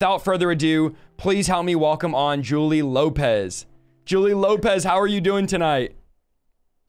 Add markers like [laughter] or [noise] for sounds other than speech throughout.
without further ado, please help me welcome on Julie Lopez. Julie Lopez, how are you doing tonight?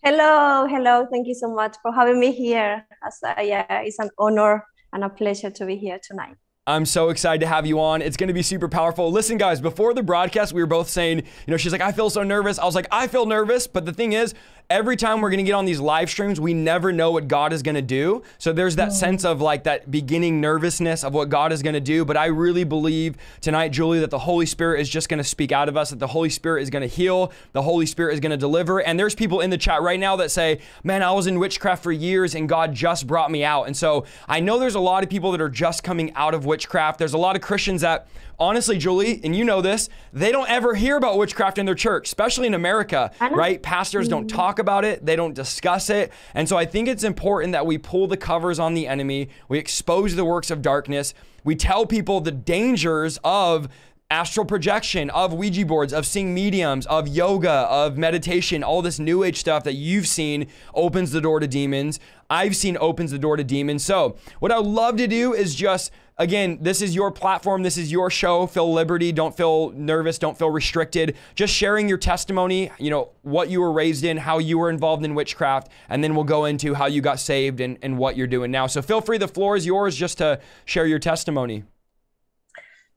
Hello, hello. Thank you so much for having me here. As, uh, yeah, it's an honor and a pleasure to be here tonight. I'm so excited to have you on. It's going to be super powerful. Listen, guys, before the broadcast, we were both saying, you know, she's like, I feel so nervous. I was like, I feel nervous. But the thing is, every time we're going to get on these live streams, we never know what God is going to do. So there's that mm. sense of like that beginning nervousness of what God is going to do. But I really believe tonight, Julie, that the Holy Spirit is just going to speak out of us, that the Holy Spirit is going to heal, the Holy Spirit is going to deliver. And there's people in the chat right now that say, man, I was in witchcraft for years and God just brought me out. And so I know there's a lot of people that are just coming out of witchcraft. There's a lot of Christians that honestly, Julie, and you know this, they don't ever hear about witchcraft in their church, especially in America, right? Pastors don't mm-hmm. talk about it, they don't discuss it. And so I think it's important that we pull the covers on the enemy, we expose the works of darkness, we tell people the dangers of astral projection, of Ouija boards, of seeing mediums, of yoga, of meditation, all this new age stuff that you've seen opens the door to demons. I've seen opens the door to demons. So, what I would love to do is just Again, this is your platform. This is your show. Feel liberty. Don't feel nervous. Don't feel restricted. Just sharing your testimony, you know, what you were raised in, how you were involved in witchcraft, and then we'll go into how you got saved and, and what you're doing now. So feel free. The floor is yours just to share your testimony.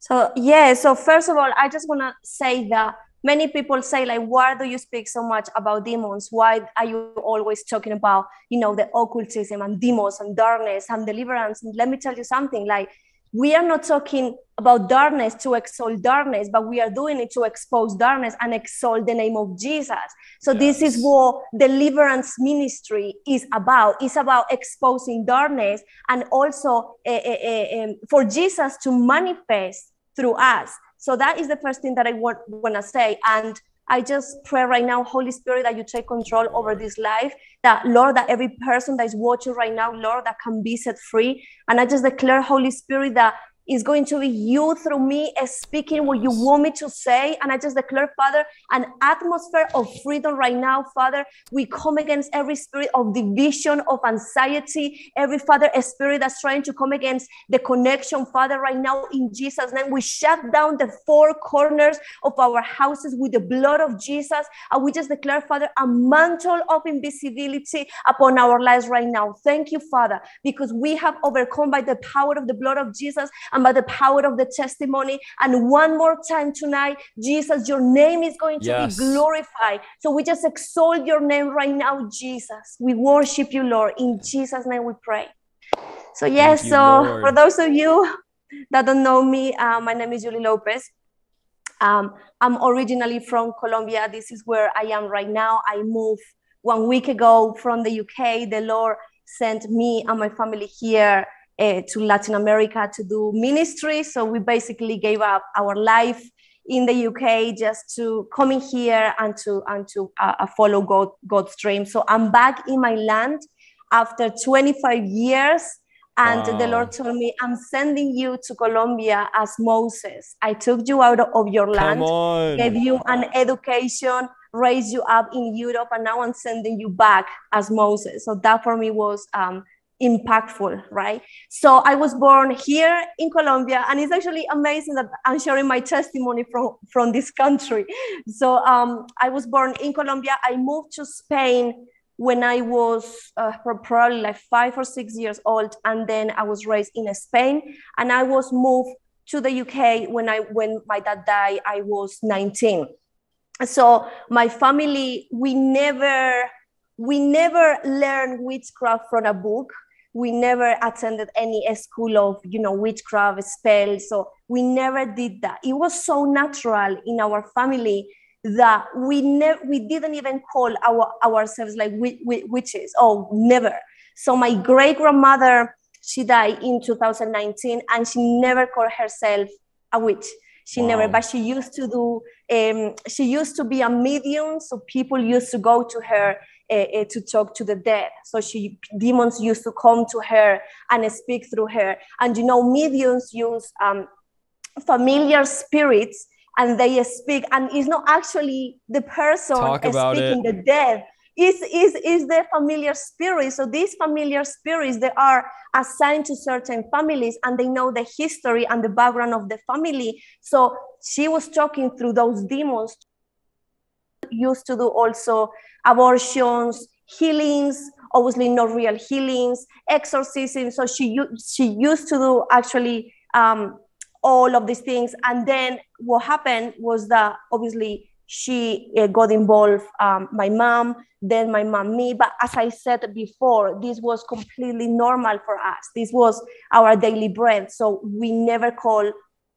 So, yeah. So, first of all, I just want to say that many people say like why do you speak so much about demons why are you always talking about you know the occultism and demons and darkness and deliverance and let me tell you something like we are not talking about darkness to exalt darkness, but we are doing it to expose darkness and exalt the name of Jesus. So yes. this is what deliverance ministry is about. It's about exposing darkness and also uh, uh, uh, for Jesus to manifest through us. So that is the first thing that I want, want to say. And I just pray right now, Holy Spirit, that you take control over this life. That, Lord, that every person that is watching right now, Lord, that can be set free. And I just declare, Holy Spirit, that is going to be you through me speaking what you want me to say. And I just declare, Father, an atmosphere of freedom right now, Father. We come against every spirit of division, of anxiety, every Father, a spirit that's trying to come against the connection, Father, right now in Jesus' name. We shut down the four corners of our houses with the blood of Jesus. And we just declare, Father, a mantle of invisibility upon our lives right now. Thank you, Father, because we have overcome by the power of the blood of Jesus and by the power of the testimony. And one more time tonight, Jesus, your name is going to yes. be glorified. So we just exalt your name right now, Jesus. We worship you, Lord. In Jesus' name we pray. So, yes, you, so Lord. for those of you that don't know me, uh, my name is Julie Lopez. Um, I'm originally from Colombia. This is where I am right now. I moved one week ago from the UK. The Lord sent me and my family here uh, to Latin America to do ministry. So we basically gave up our life in the UK just to come in here and to and to uh, uh, follow God God's dream. So I'm back in my land after 25 years. And wow. the Lord told me, I'm sending you to Colombia as Moses. I took you out of your land, gave you an education, raised you up in Europe, and now I'm sending you back as Moses. So that for me was um, impactful, right? So I was born here in Colombia, and it's actually amazing that I'm sharing my testimony from, from this country. So um, I was born in Colombia. I moved to Spain when I was uh, probably like five or six years old, and then I was raised in Spain, and I was moved to the UK when I when my dad died. I was 19. So my family, we never we never learned witchcraft from a book we never attended any school of you know witchcraft spells so we never did that. It was so natural in our family that we never we didn't even call our ourselves like witches. Oh never. So my great grandmother she died in 2019 and she never called herself a witch. She wow. never but she used to do um, she used to be a medium so people used to go to her uh, to talk to the dead. So she demons used to come to her and speak through her. And you know, mediums use um, familiar spirits and they speak, and it's not actually the person speaking it. the dead. is is is the familiar spirit so these familiar spirits they are assigned to certain families and they know the history and the background of the family so she was talking through those demons used to do also abortions healings obviously not real healings exorcism so she she used to do actually um, all of these things. And then what happened was that obviously she uh, got involved um, my mom then my mom me. But as i said before this was completely normal for us. This was our daily bread. So we never call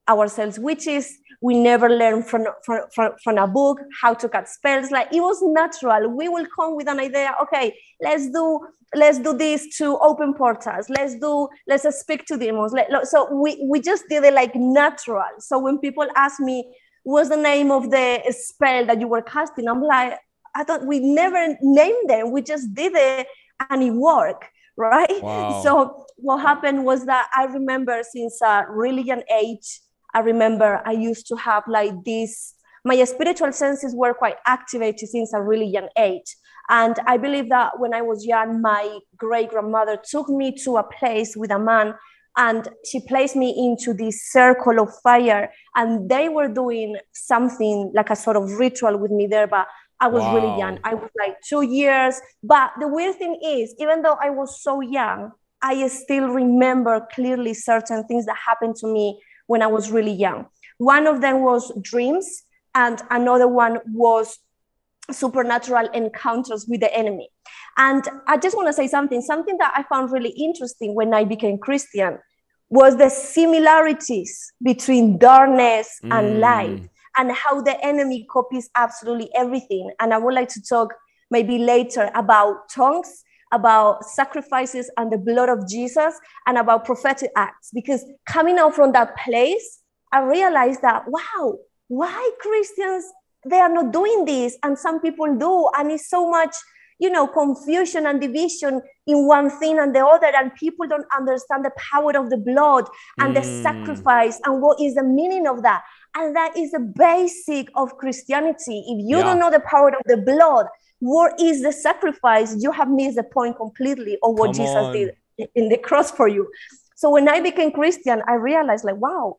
ourselves witches. We never learned from, from, from, from a book how to cut spells. Like it was natural. We will come with an idea okay let's do let's do this to open portals. Let's do let's speak to demons. Let, so we, we just did it like natural. So when people ask me what's the name of the spell that you were casting? I'm like i thought we never named them. We just did it and it worked right? Wow. so what happened was that i remember since a really young age I remember I used to have like this, my spiritual senses were quite activated since a really young age. And I believe that when I was young, my great grandmother took me to a place with a man and she placed me into this circle of fire. And they were doing something like a sort of ritual with me there, but I was wow. really young. I was like two years. But the weird thing is, even though I was so young, I still remember clearly certain things that happened to me when I was really young. One of them was dreams, and another one was supernatural encounters with the enemy. And I just want to say something, something that I found really interesting when I became Christian was the similarities between darkness and mm. light and how the enemy copies absolutely everything. And I would like to talk maybe later about tongues about sacrifices and the blood of Jesus and about prophetic acts. Because coming out from that place, I realized that, wow, why Christians, they are not doing this and some people do. And it's so much, you know, confusion and division in one thing and the other. And people don't understand the power of the blood and mm. the sacrifice and what is the meaning of that. And that is the basic of Christianity. If you yeah. don't know the power of the blood, what is the sacrifice? You have missed the point completely of what Come Jesus on. did in the cross for you. So when I became Christian, I realized, like, wow,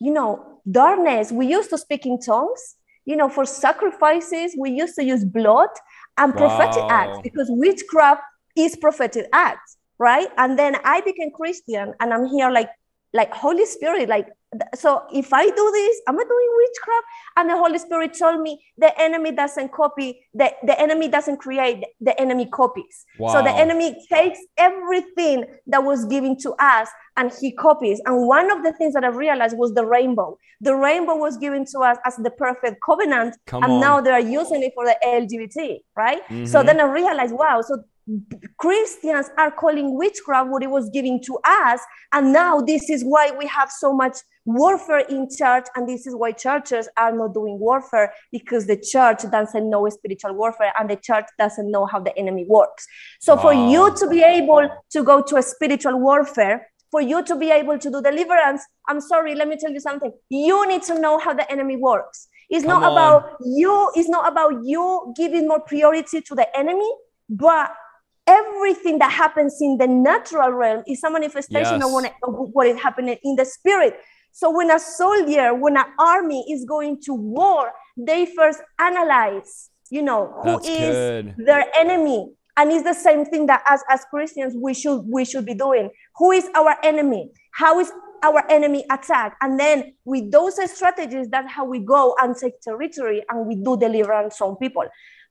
you know, darkness, we used to speak in tongues. You know, for sacrifices, we used to use blood and prophetic acts because witchcraft is prophetic acts, right? And then I became Christian and I'm here like, like Holy Spirit, like so if I do this, am I doing witchcraft? And the Holy Spirit told me the enemy doesn't copy, the, the enemy doesn't create, the enemy copies. Wow. So the enemy takes everything that was given to us and he copies. And one of the things that I realized was the rainbow. The rainbow was given to us as the perfect covenant, Come and on. now they are using it for the LGBT, right? Mm-hmm. So then I realized, wow, so Christians are calling witchcraft what it was given to us. And now this is why we have so much warfare in church. And this is why churches are not doing warfare because the church doesn't know spiritual warfare and the church doesn't know how the enemy works. So wow. for ah. you to be able to go to a spiritual warfare, for you to be able to do deliverance, I'm sorry, let me tell you something. You need to know how the enemy works. It's Come not on. about you, it's not about you giving more priority to the enemy, but everything that happens in the natural realm is a manifestation yes. of, what, of what is happening in the spirit. So when a soldier, when an army is going to war, they first analyze, you know, who That's is good. their enemy. And it's the same thing that as, as Christians we should we should be doing. Who is our enemy? How is our enemy attack? And then with those strategies, that's how we go and take territory and we do deliverance on people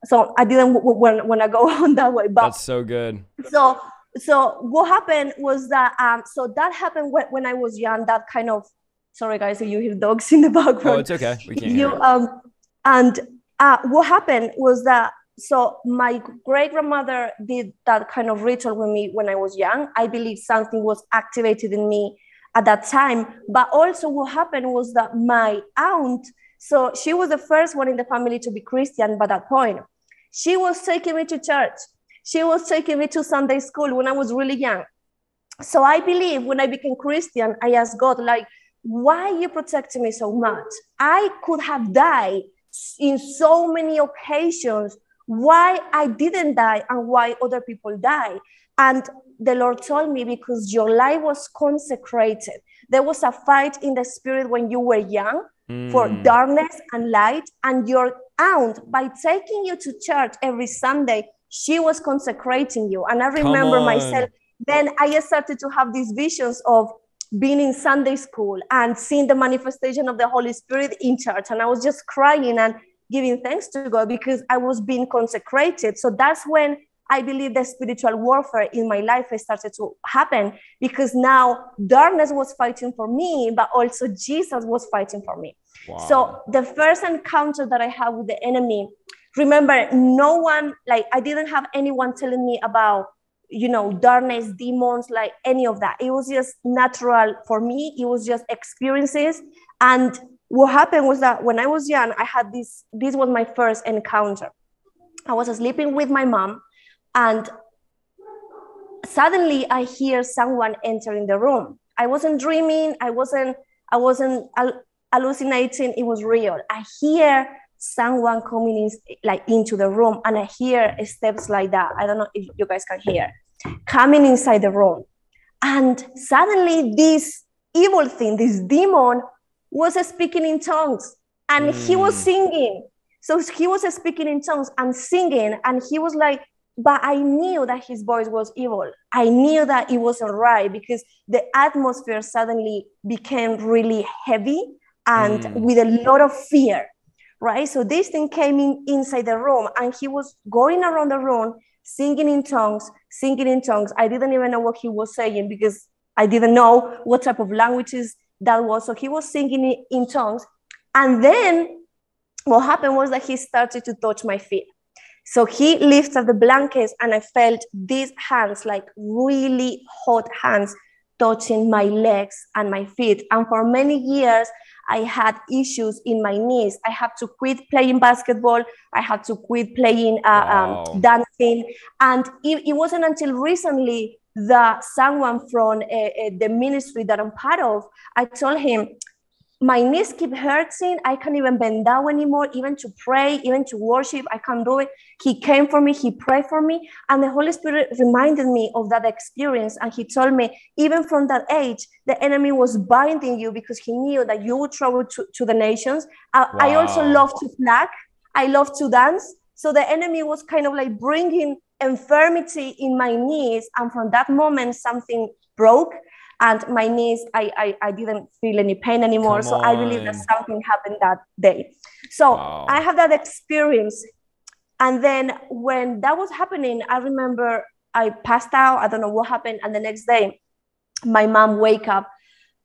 so I didn't want, want to go [laughs] on that way. But that's so good. So so what happened was that um so that happened when, when I was young. That kind of sorry guys, if you hear dogs in the [laughs] background. Oh, it's okay. We can't. You um and uh, what happened was that so my great grandmother did that kind of ritual with me when I was young. I believe something was activated in me at that time. But also what happened was that my aunt, so she was the first one in the family to be Christian by that point. She was taking me to church. She was taking me to Sunday school when I was really young. So I believe when I became Christian, I asked God, like, why you protecting me so much? I could have died in so many occasions why I didn't die and why other people die. And the Lord told me because your life was consecrated. There was a fight in the spirit when you were young mm. for darkness and light. And your aunt, by taking you to church every Sunday, she was consecrating you. And I remember myself, then I started to have these visions of being in Sunday school and seeing the manifestation of the Holy Spirit in church. And I was just crying and giving thanks to God because I was being consecrated. So that's when I believe the spiritual warfare in my life started to happen because now darkness was fighting for me, but also Jesus was fighting for me. Wow. So the first encounter that I had with the enemy, remember, no one, like, I didn't have anyone telling me about you know, darkness, demons, like any of that. It was just natural for me. It was just experiences. And what happened was that when I was young, I had this, this was my first encounter. I was sleeping with my mom, and suddenly I hear someone entering the room. I wasn't dreaming, I wasn't, I wasn't hallucinating, it was real. I hear someone coming in like into the room and I hear steps like that. I don't know if you guys can hear coming inside the room. And suddenly, this evil thing, this demon, was speaking in tongues and mm. he was mm. singing. So he was speaking in tongues and singing, and he was like, but I knew that his voice was evil. I knew that it wasn't right because the atmosphere suddenly became really heavy and mm. with a lot of fear, right? So this thing came in inside the room, and he was going around the room singing in tongues, singing in tongues. I didn't even know what he was saying because I didn't know what type of languages that was. So he was singing in tongues. And then what happened was that he started to touch my feet. So he lifted the blankets and I felt these hands, like really hot hands, touching my legs and my feet. And for many years, I had issues in my knees. I had to quit playing basketball. I had to quit playing uh, um, wow. um, dancing. And it, it, wasn't until recently that someone from uh, uh, the ministry that I'm part of, I told him, my knees keep hurting. I can't even bend down anymore, even to pray, even to worship. I can't do it. He came for me, he prayed for me. And the Holy Spirit reminded me of that experience. And he told me, even from that age, the enemy was binding you because he knew that you would travel to, to the nations. I, wow. I also love to flag, I love to dance. So the enemy was kind of like bringing infirmity in my knees. And from that moment, something broke and my knees I, I, I didn't feel any pain anymore. Come so on. i believe that something happened that day. So wow. i have that experience. And then when that was happening i remember i passed out. I don't know what happened. And the next day my mom wake up.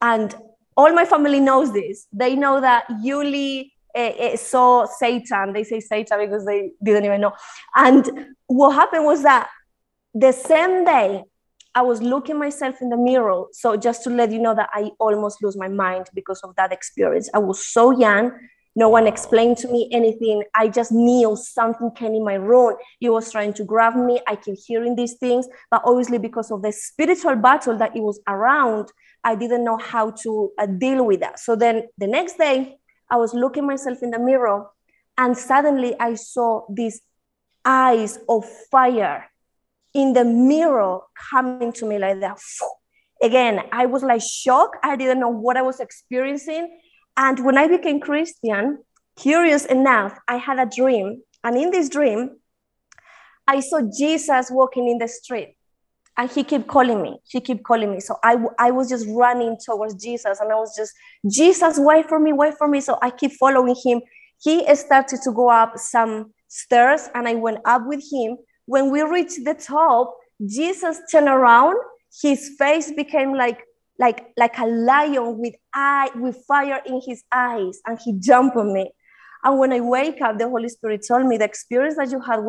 And all my family knows this. They know that yuli uh, saw satan. They say satan because they didn't even know. And what happened was that the same day I was looking myself in the mirror. So just to let you know that I almost lose my mind because of that experience. I was so young. No one explained to me anything. I just knew something came in my room. It was trying to grab me. I keep hearing these things, but obviously because of the spiritual battle that it was around, I didn't know how to uh, deal with that. So then the next day, I was looking myself in the mirror, and suddenly I saw these eyes of fire in the mirror coming to me like that. Again, I was like shocked. I didn't know what I was experiencing. And when I became Christian, curious enough, I had a dream. And in this dream, I saw Jesus walking in the street and he kept calling me. He kept calling me. So I, I was just running towards Jesus and I was just, Jesus, wait for me, wait for me. So I keep following him. He started to go up some stairs and I went up with him when we reached the top, Jesus turned around, his face became like like like a lion with eye with fire in his eyes, and he jumped on me. And when I wake up, the Holy Spirit told me the experience that you had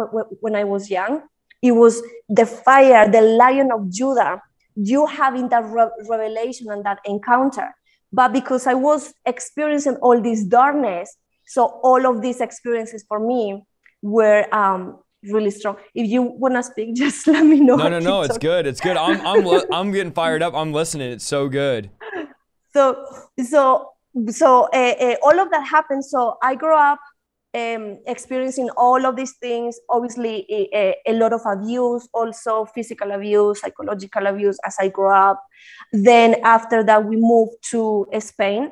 when I was young, it was the fire, the lion of Judah, you having that re- revelation and that encounter. But because I was experiencing all this darkness, so all of these experiences for me were um, really strong. If you want to speak, [laughs] just let me know. No, no, no. It's good. It's good. I'm, I'm, I'm getting fired up. I'm listening. It's so good. [laughs] So, so, so uh, uh, all of that happened. So I grew up um, experiencing all of these things, obviously a, a, lot of abuse, also physical abuse, psychological abuse as I grew up. Then after that, we moved to Spain.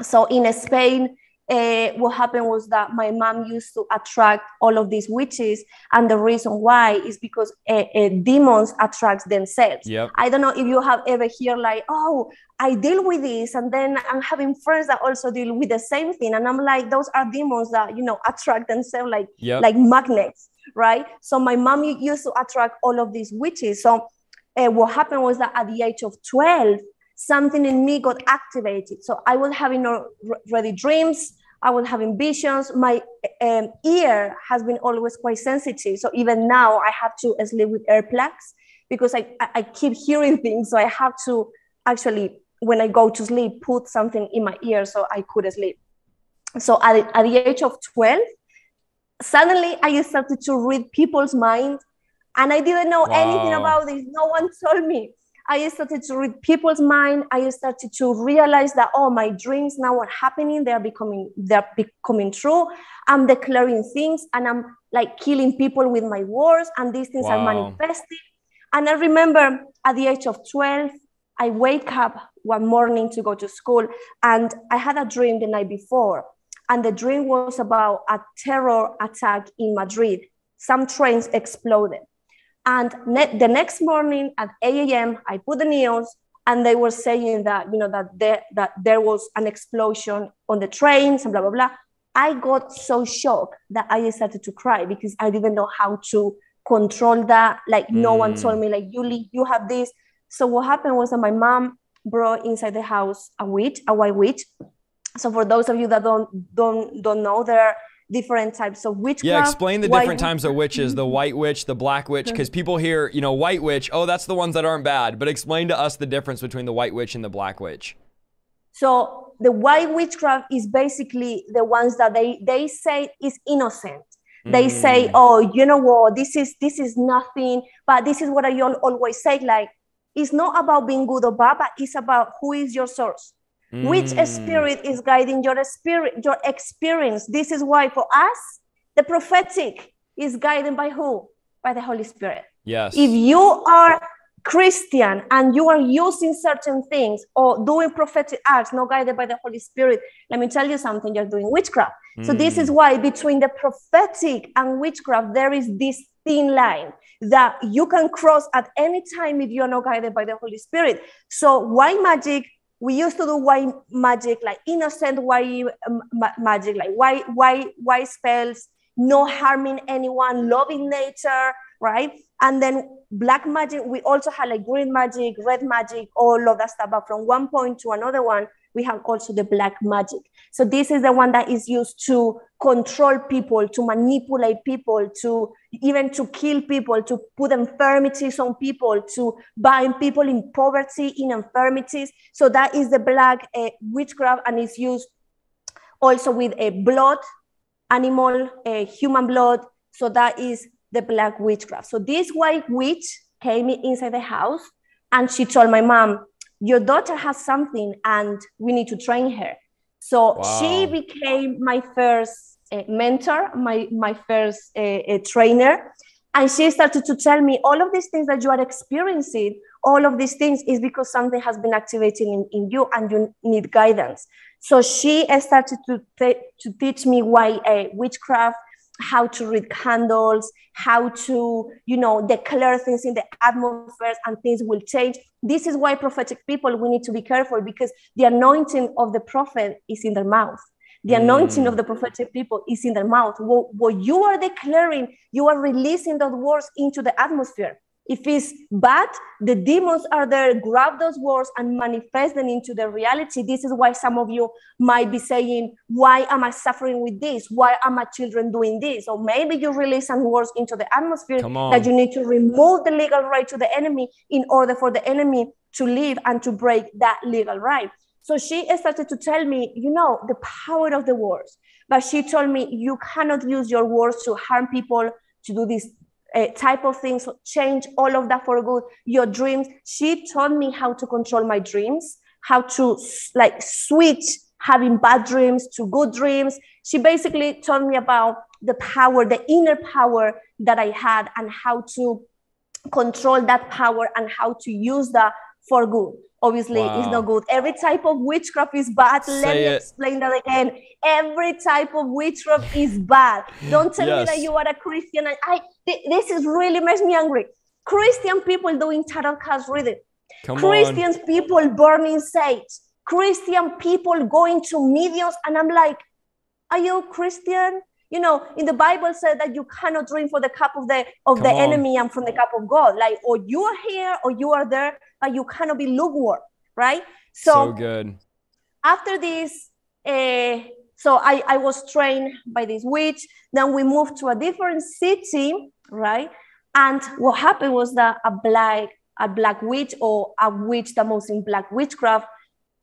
So in Spain, uh, what happened was that my mom used to attract all of these witches and the reason why is because uh, uh, demons attract themselves yep. i don't know if you have ever heard like oh i deal with this and then i'm having friends that also deal with the same thing and i'm like those are demons that you know attract themselves like yep. like magnets right so my mom used to attract all of these witches so uh, what happened was that at the age of 12 something in me got activated. So I was having already dreams. I was having visions. My um, ear has been always quite sensitive. So even now I have to sleep with earplugs because I, I keep hearing things. So I have to actually, when I go to sleep, put something in my ear so I could sleep. So at, at the age of 12, suddenly I started to read people's minds and I didn't know wow. anything about this. No one told me. I started to read people's mind. I started to realize that oh, my dreams now are happening. They're becoming they're becoming true. I'm declaring things and I'm like killing people with my words, and these things wow. are manifesting. And I remember at the age of 12, I wake up one morning to go to school, and I had a dream the night before. And the dream was about a terror attack in Madrid. Some trains exploded and ne- the next morning at 8 a.m., I put the news and they were saying that, you know, that there, that there was an explosion on the trains and blah, blah, blah. I got so shocked that I started to cry because I didn't know how to control that. Like no mm. one told me, like, you, you have this. So what happened was that my mom brought inside the house a witch, a white witch. So for those of you that don't don't don't know, there different types of witchcraft. Yeah, explain the different types of witches, the [laughs] white witch, the black witch, because people hear, you know, white witch, oh, that's the ones that aren't bad. But explain to us the difference between the white witch and the black witch. So the white witchcraft is basically the ones that they, they say is innocent. They mm. say, oh, you know what, this is this is nothing, but this is what I always say, like, it's not about being good or bad, but it's about who is your source Mm. Which spirit is guiding your spirit, your experience? This is why for us, the prophetic is guided by who? By the Holy Spirit. Yes. If you are Christian and you are using certain things or doing prophetic acts not guided by the Holy Spirit, let me tell you something, you're doing witchcraft. Mm. So, this is why between the prophetic and witchcraft, there is this thin line that you can cross at any time if you're not guided by the Holy Spirit. So, why magic? We used to do white magic, like innocent white um, ma- magic, like white, white, white spells, no harming anyone, loving nature, right? And then black magic, we also had like green magic, red magic, all of that stuff. But from one point to another one, we have also the black magic. So this is the one that is used to control people, to manipulate people, to even to kill people, to put infirmities on people, to bind people in poverty, in infirmities. So that is the black uh, witchcraft, and it's used also with a blood, animal, uh, human blood. So that is the black witchcraft. So this white witch came inside the house, and she told my mom, your daughter has something and we need to train her. So wow. she became my first uh, mentor, my, my first uh, trainer. And she started to tell me all of these things that you are experiencing, all of these things is because something has been activated in, in you and you need guidance. So she started to, to teach me why uh, witchcraft, how to read candles, how to, you know, declare things in the atmosphere and things will change. This is why prophetic people, we need to be careful because the anointing of the prophet is in their mouth. The anointing mm. of the prophetic people is in their mouth. What, what you are declaring, you are releasing those words into the atmosphere. If it's bad, the demons are there, grab those words and manifest them into the reality. This is why some of you might be saying, Why am I suffering with this? Why are my children doing this? Or maybe you release some words into the atmosphere that you need to remove the legal right to the enemy in order for the enemy to live and to break that legal right. So she started to tell me, you know, the power of the words. But she told me, you cannot use your words to harm people, to do this uh, type of things, change all of that for good. Your dreams. She taught me how to control my dreams, how to like switch having bad dreams to good dreams. She basically told me about the power, the inner power that I had, and how to control that power and how to use that for good. Obviously, wow. it's not good. Every type of witchcraft is bad. Say Let me it. explain that again. Every type of witchcraft is bad. Don't tell yes. me that you are a Christian. I, I this is really makes me angry. Christian people doing tarot cards reading. Come Christian on. people burning sage. Christian people going to mediums, and I'm like, are you Christian? You know in the bible said that you cannot drink for the cup of the of Come the on. enemy and from the cup of god. Like or you are here or you are there but you cannot be lukewarm right? So, so good. after this uh, so I, I was trained by this witch. Then we moved to a different city right? And what happened was that a black a black witch or a witch that was in black witchcraft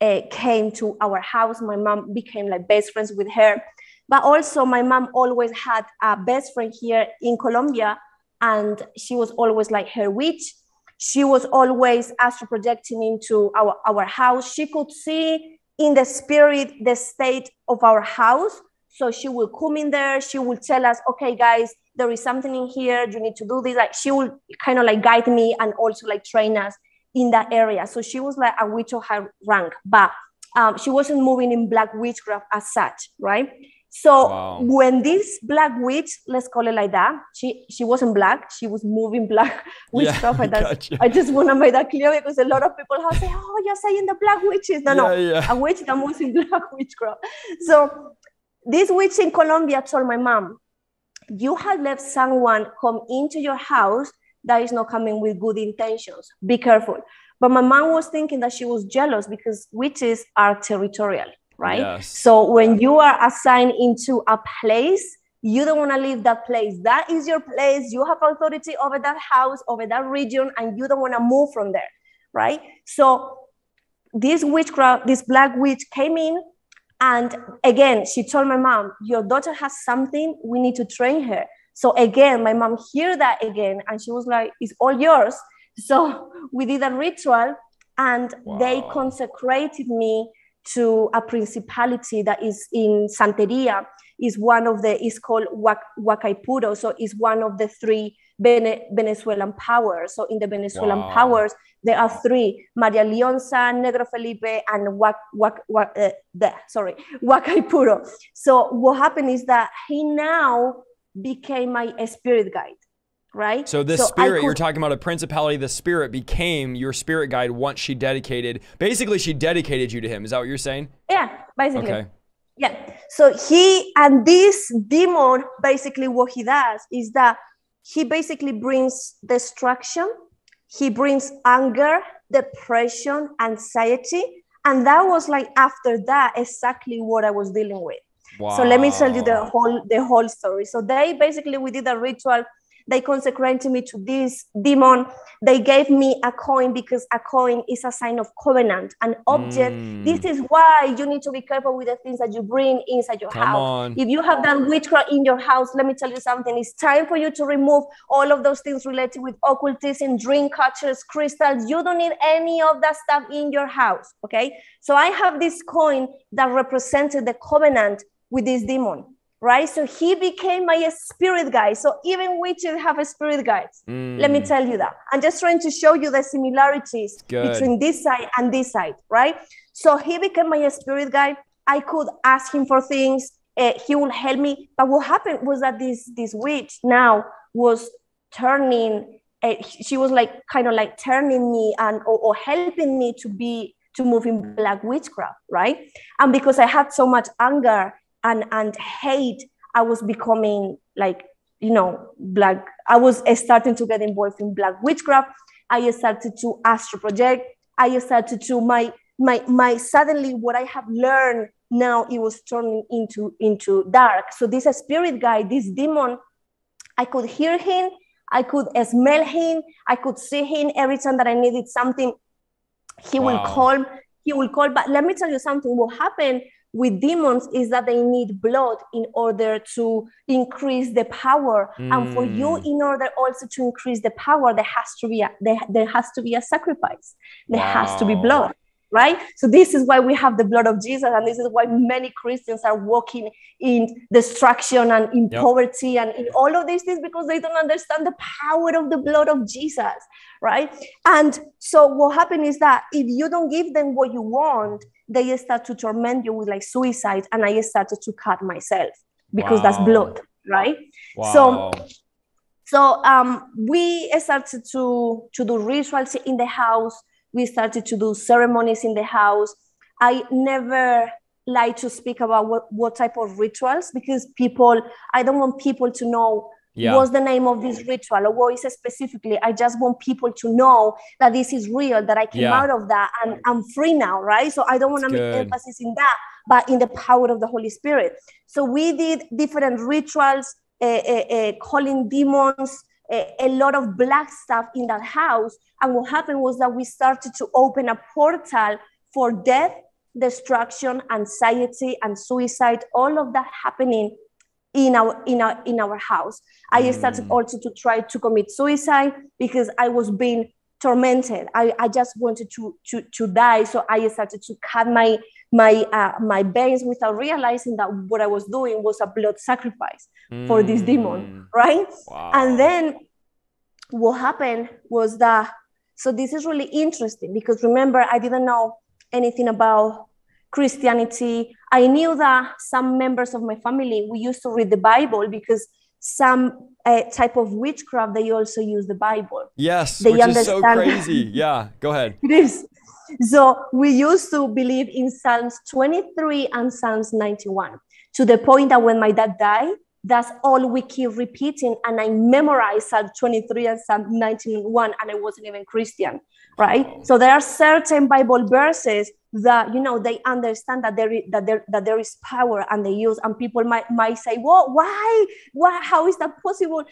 uh, came to our house. My mom became like best friends with her but also, my mom always had a best friend here in Colombia, and she was always like her witch. She was always astro projecting into our, our house. She could see in the spirit the state of our house. So she will come in there. She will tell us, okay, guys, there is something in here. You need to do this. Like she will kind of like guide me and also like train us in that area. So she was like a witch of high rank, but um, she wasn't moving in black witchcraft as such, right? So wow. when this black witch, let's call it like that, she she wasn't black, she was moving black [laughs] witchcraft. Yeah, gotcha. I just want to make that clear because a lot of people have said, "Oh, you're saying the black witches." No, yeah, no, yeah. a witch that moves in [laughs] black witchcraft. So this witch in Colombia told my mom, "You have let someone come into your house that is not coming with good intentions. Be careful." But my mom was thinking that she was jealous because witches are territorial right? Yes. So when you are assigned into a place, you don't want to leave that place. That is your place. You have authority over that house, over that region, and you don't want to move from there, right? So this witchcraft, this black witch came in, and again, she told my mom, Your daughter has something, we need to train her. So again, my mom heard that again, and she was like, It's all yours. [laughs] So we did a ritual, and wow. they consecrated me to a principality that is in Santeria is one of the is called Guaicaipuro. So it's one of the three Bene, Venezuelan powers. So in the Venezuelan wow. powers, there are three: Maria Lionza, Negro Felipe, and Wak, Wak, Wak, uh, the, sorry, [laughs] Guaicaipuro. So what happened is that he now became my spirit guide right? So this so spirit, could, you're talking about a principality, the spirit became your spirit guide once she dedicated, basically she dedicated you to him. Is that what you're saying? Yeah, basically. Okay. Yeah. So he and this demon, basically what he does is that he basically brings destruction, he brings anger, depression, anxiety. And that was like after that, exactly what I was dealing with. Wow. So let me tell you the whole the whole story. So they basically we did a ritual they consecrated me to this demon. They gave me a coin because a coin is a sign of covenant, an object. Mm. This is why you need to be careful with the things that you bring inside your Come house. On. If you have that witchcraft in your house, let me tell you something. It's time for you to remove all of those things related with occultism, dream catchers, crystals. You don't need any of that stuff in your house. Okay. So I have this coin that represented the covenant with this demon right? So he became my spirit guide. So even witches have a spirit guides. Mm. Let me tell you that. I'm just trying to show you the similarities Good. between this side and this side, right? So he became my spirit guide. I could ask him for things. Uh, he will help me. But what happened was that this this witch now was turning. Uh, she was like kind of like turning me and or, or helping me to be to move in black witchcraft, right? And because I had so much anger and and hate i was becoming like you know black. I was starting to get involved in black witchcraft. I started to astro project i started to my my my suddenly what i have learned now it was turning into into dark. So this spirit guy this demon i could hear him. I could smell him. I could see him every time that i needed something. He wow. will call he will call but let me tell you something. What happened with demons is that they need blood in order to increase the power mm. and for you mm. in order also to increase the power there has to be a there, there has to be a sacrifice there wow. has to be blood right? So this is why we have the blood of Jesus, and this is why many Christians are walking in destruction and in yep. poverty and in all of these things because they don't understand the power of the blood of Jesus, right? And so what happened is that if you don't give them what you want, they start to torment you with like suicide, and I started to cut myself because wow. that's blood, right? Wow. So so um, we started to to do rituals in the house we started to do ceremonies in the house. I never like to speak about what, what type of rituals because people, I don't want people to know yeah. what's the name of this ritual or what is it specifically. I just want people to know that this is real, that I came yeah. out of that and I'm free now, right? So I don't want to make emphasis in that, but in the power of the Holy Spirit. So we did different rituals, uh, uh, uh, calling demons, a, a lot of black stuff in that house. And what happened was that we started to open a portal for death, destruction, anxiety, and suicide, all of that happening in our in our in our house. I started mm. also to try to commit suicide because I was being tormented. I, I just wanted to, to to die. So I started to cut my my uh, my veins without realizing that what I was doing was a blood sacrifice mm. for this demon, mm. right? Wow. And then what happened was that so this is really interesting because remember I didn't know anything about Christianity. I knew that some members of my family we used to read the Bible because some uh, type of witchcraft they also use the Bible. Yes, they which understand. is so crazy. [laughs] yeah, go ahead. it is so we used to believe in Psalms 23 and Psalms 91 to the point that when my dad died, that's all we keep repeating. And I memorized Psalm 23 and Psalm 91, and I wasn't even Christian, right? So there are certain Bible verses that you know they understand that there is that there that there is power and they use and people might might say well why why how is that possible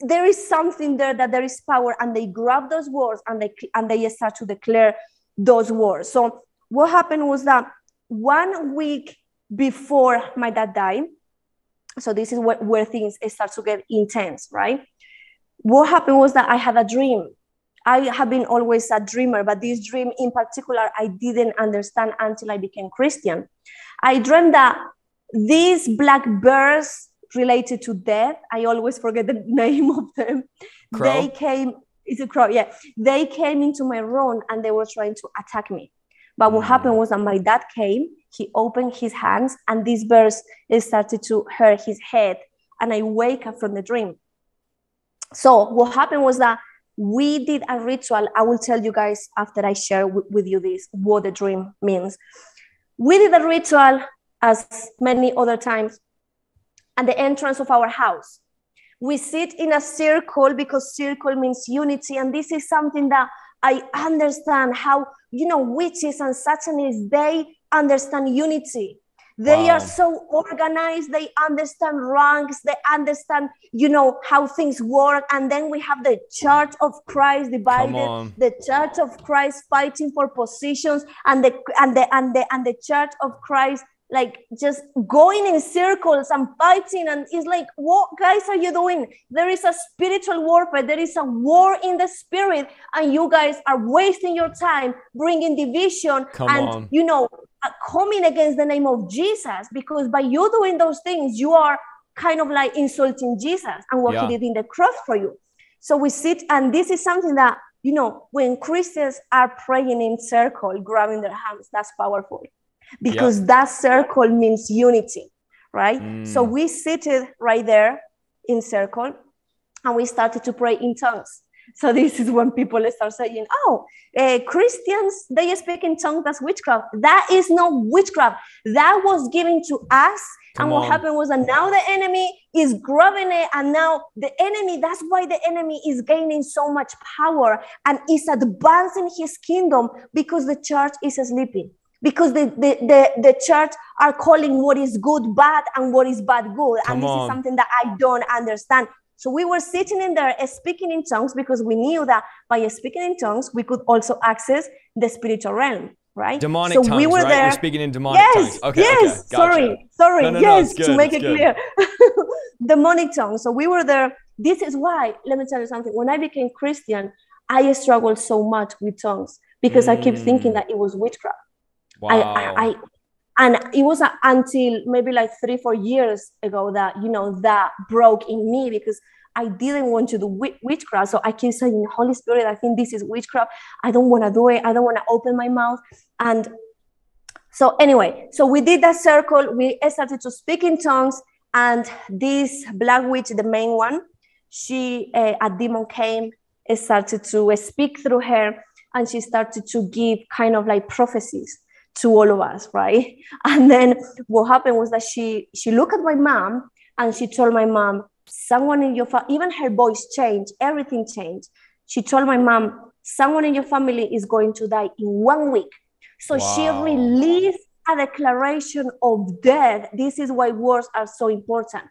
there is something there that there is power and they grab those words and they and they start to declare those words. So what happened was that one week before my dad died, so this is where, where things start to get intense, right? What happened was that I had a dream. I have been always a dreamer, but this dream in particular, I didn't understand until I became Christian. I dreamed that these black birds related to death, I always forget the [laughs] name of them. Crow? They came, it's a crow, yeah. They came into my room and they were trying to attack me. But what mm. happened was that my dad came, he opened his hands, and these birds started to hurt his head. And I wake up from the dream. So what happened was that we did a ritual. I will tell you guys after I share w- with you this what the dream means. We did a ritual as many other times at the entrance of our house we sit in a circle because circle means unity and this is something that i understand how you know witches and satanists they understand unity they wow. are so organized they understand ranks they understand you know how things work and then we have the church of christ divided the church of christ fighting for positions and the and the and the and the church of christ like just going in circles and fighting and it's like what guys are you doing there is a spiritual warfare there is a war in the spirit and you guys are wasting your time bringing division Come and on. you know uh, coming against the name of jesus because by you doing those things you are kind of like insulting jesus and what yeah. he did in the cross for you so we sit and this is something that you know when christians are praying in circle grabbing their hands that's powerful because yep. that circle means unity, right? Mm. So we seated right there in circle and we started to pray in tongues. So this is when people start saying, "Oh, uh, Christians they speak in tongues. That's witchcraft." That is not witchcraft. That was given to us. Come and what on. happened was that now the enemy is grabbing it, and now the enemy. That's why the enemy is gaining so much power and is advancing his kingdom because the church is sleeping because the, the, the, the, church are calling what is good bad and what is bad good. Come and this on. is something that I don't understand. So we were sitting in there uh, speaking in tongues because we knew that by speaking in tongues, we could also access the spiritual realm, right? Demonic so tongues, we were right? there. You're speaking in demonic yes, tongues. Okay, yes, okay, gotcha. sorry, sorry, no, no, yes, no, to make it good. clear. [laughs] demonic tongues. So we were there. This is why, let me tell you something. When I became Christian, I struggled so much with tongues because mm. I keep thinking that it was witchcraft. Wow. I, I, I and it was until maybe like three four years ago that you know that broke in me because I didn't want to do witchcraft. So I keep saying, Holy Spirit, I think this is witchcraft. I don't want to do it. I don't want to open my mouth. And so, anyway, so we did that circle. We started to speak in tongues. And this black witch, the main one, she, uh, a demon came, started to speak through her, and she started to give kind of like prophecies to all of us, right? [laughs] And then what happened was that she she looked at my mom and she told my mom, someone in your family, even her voice changed, everything changed. She told my mom, someone in your family is going to die in one week. So wow. she released a declaration of death. This is why words are so important.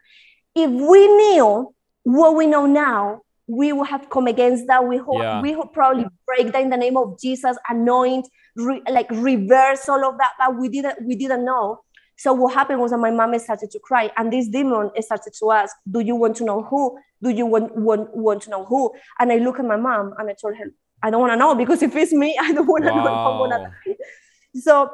If we knew what we know now, we will have come against that. We, ho- yeah. we would probably break that in the name of Jesus, anoint, re- like reverse all of that. But we didn't, we didn't know. So what happened was that my mom started to cry, and this demon started to ask, "Do you want to know who? Do you want want, want to know who?" And I look at my mom and I told her, "I don't want to know because if it's me, [laughs] I don't want to wow. know if I'm gonna die." So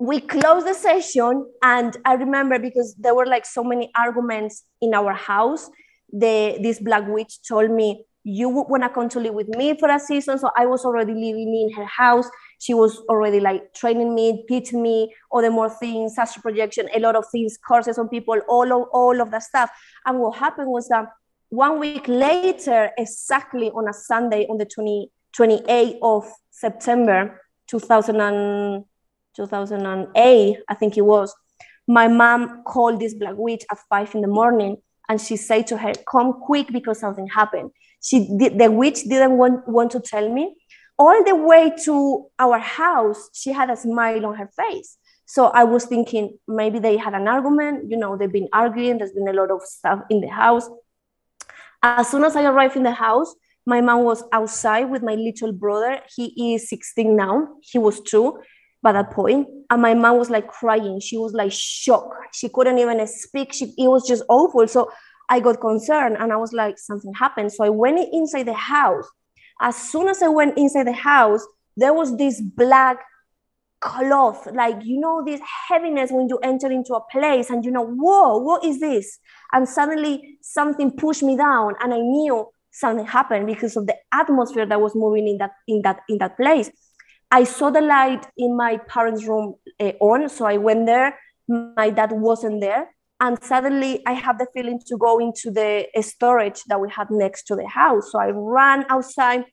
we closed the session, and I remember because there were like so many arguments in our house. The this black witch told me, "You want to come to live with me for a season." So I was already living in her house she was already like training me, teaching me all the more things, astral projection, a lot of things, courses on people, all of all of that stuff. And what happened was that one week later, exactly on a Sunday, on the 20, 28th of September 2000 and, 2008, I think it was, my mom called this black witch at five in the morning and she said to her, Come quick because something happened. She the witch didn't want, want to tell me all the way to our house, she had a smile on her face. So I was thinking maybe they had an argument, you know, they've been arguing, there's been a lot of stuff in the house. As soon as I arrived in the house, my mom was outside with my little brother. He is 16 now, he was two by that point. And my mom was like crying. She was like shocked. She couldn't even speak. She, it was just awful. So I got concerned and I was like, something happened. So I went inside the house as soon as I went inside the house, there was this black cloth, like you know, this heaviness when you enter into a place and you know, whoa, what is this? And suddenly something pushed me down, and I knew something happened because of the atmosphere that was moving in that in that in that place. I saw the light in my parents' room uh, on, so I went there. My dad wasn't there, and suddenly I have the feeling to go into the storage that we had next to the house. So I ran outside.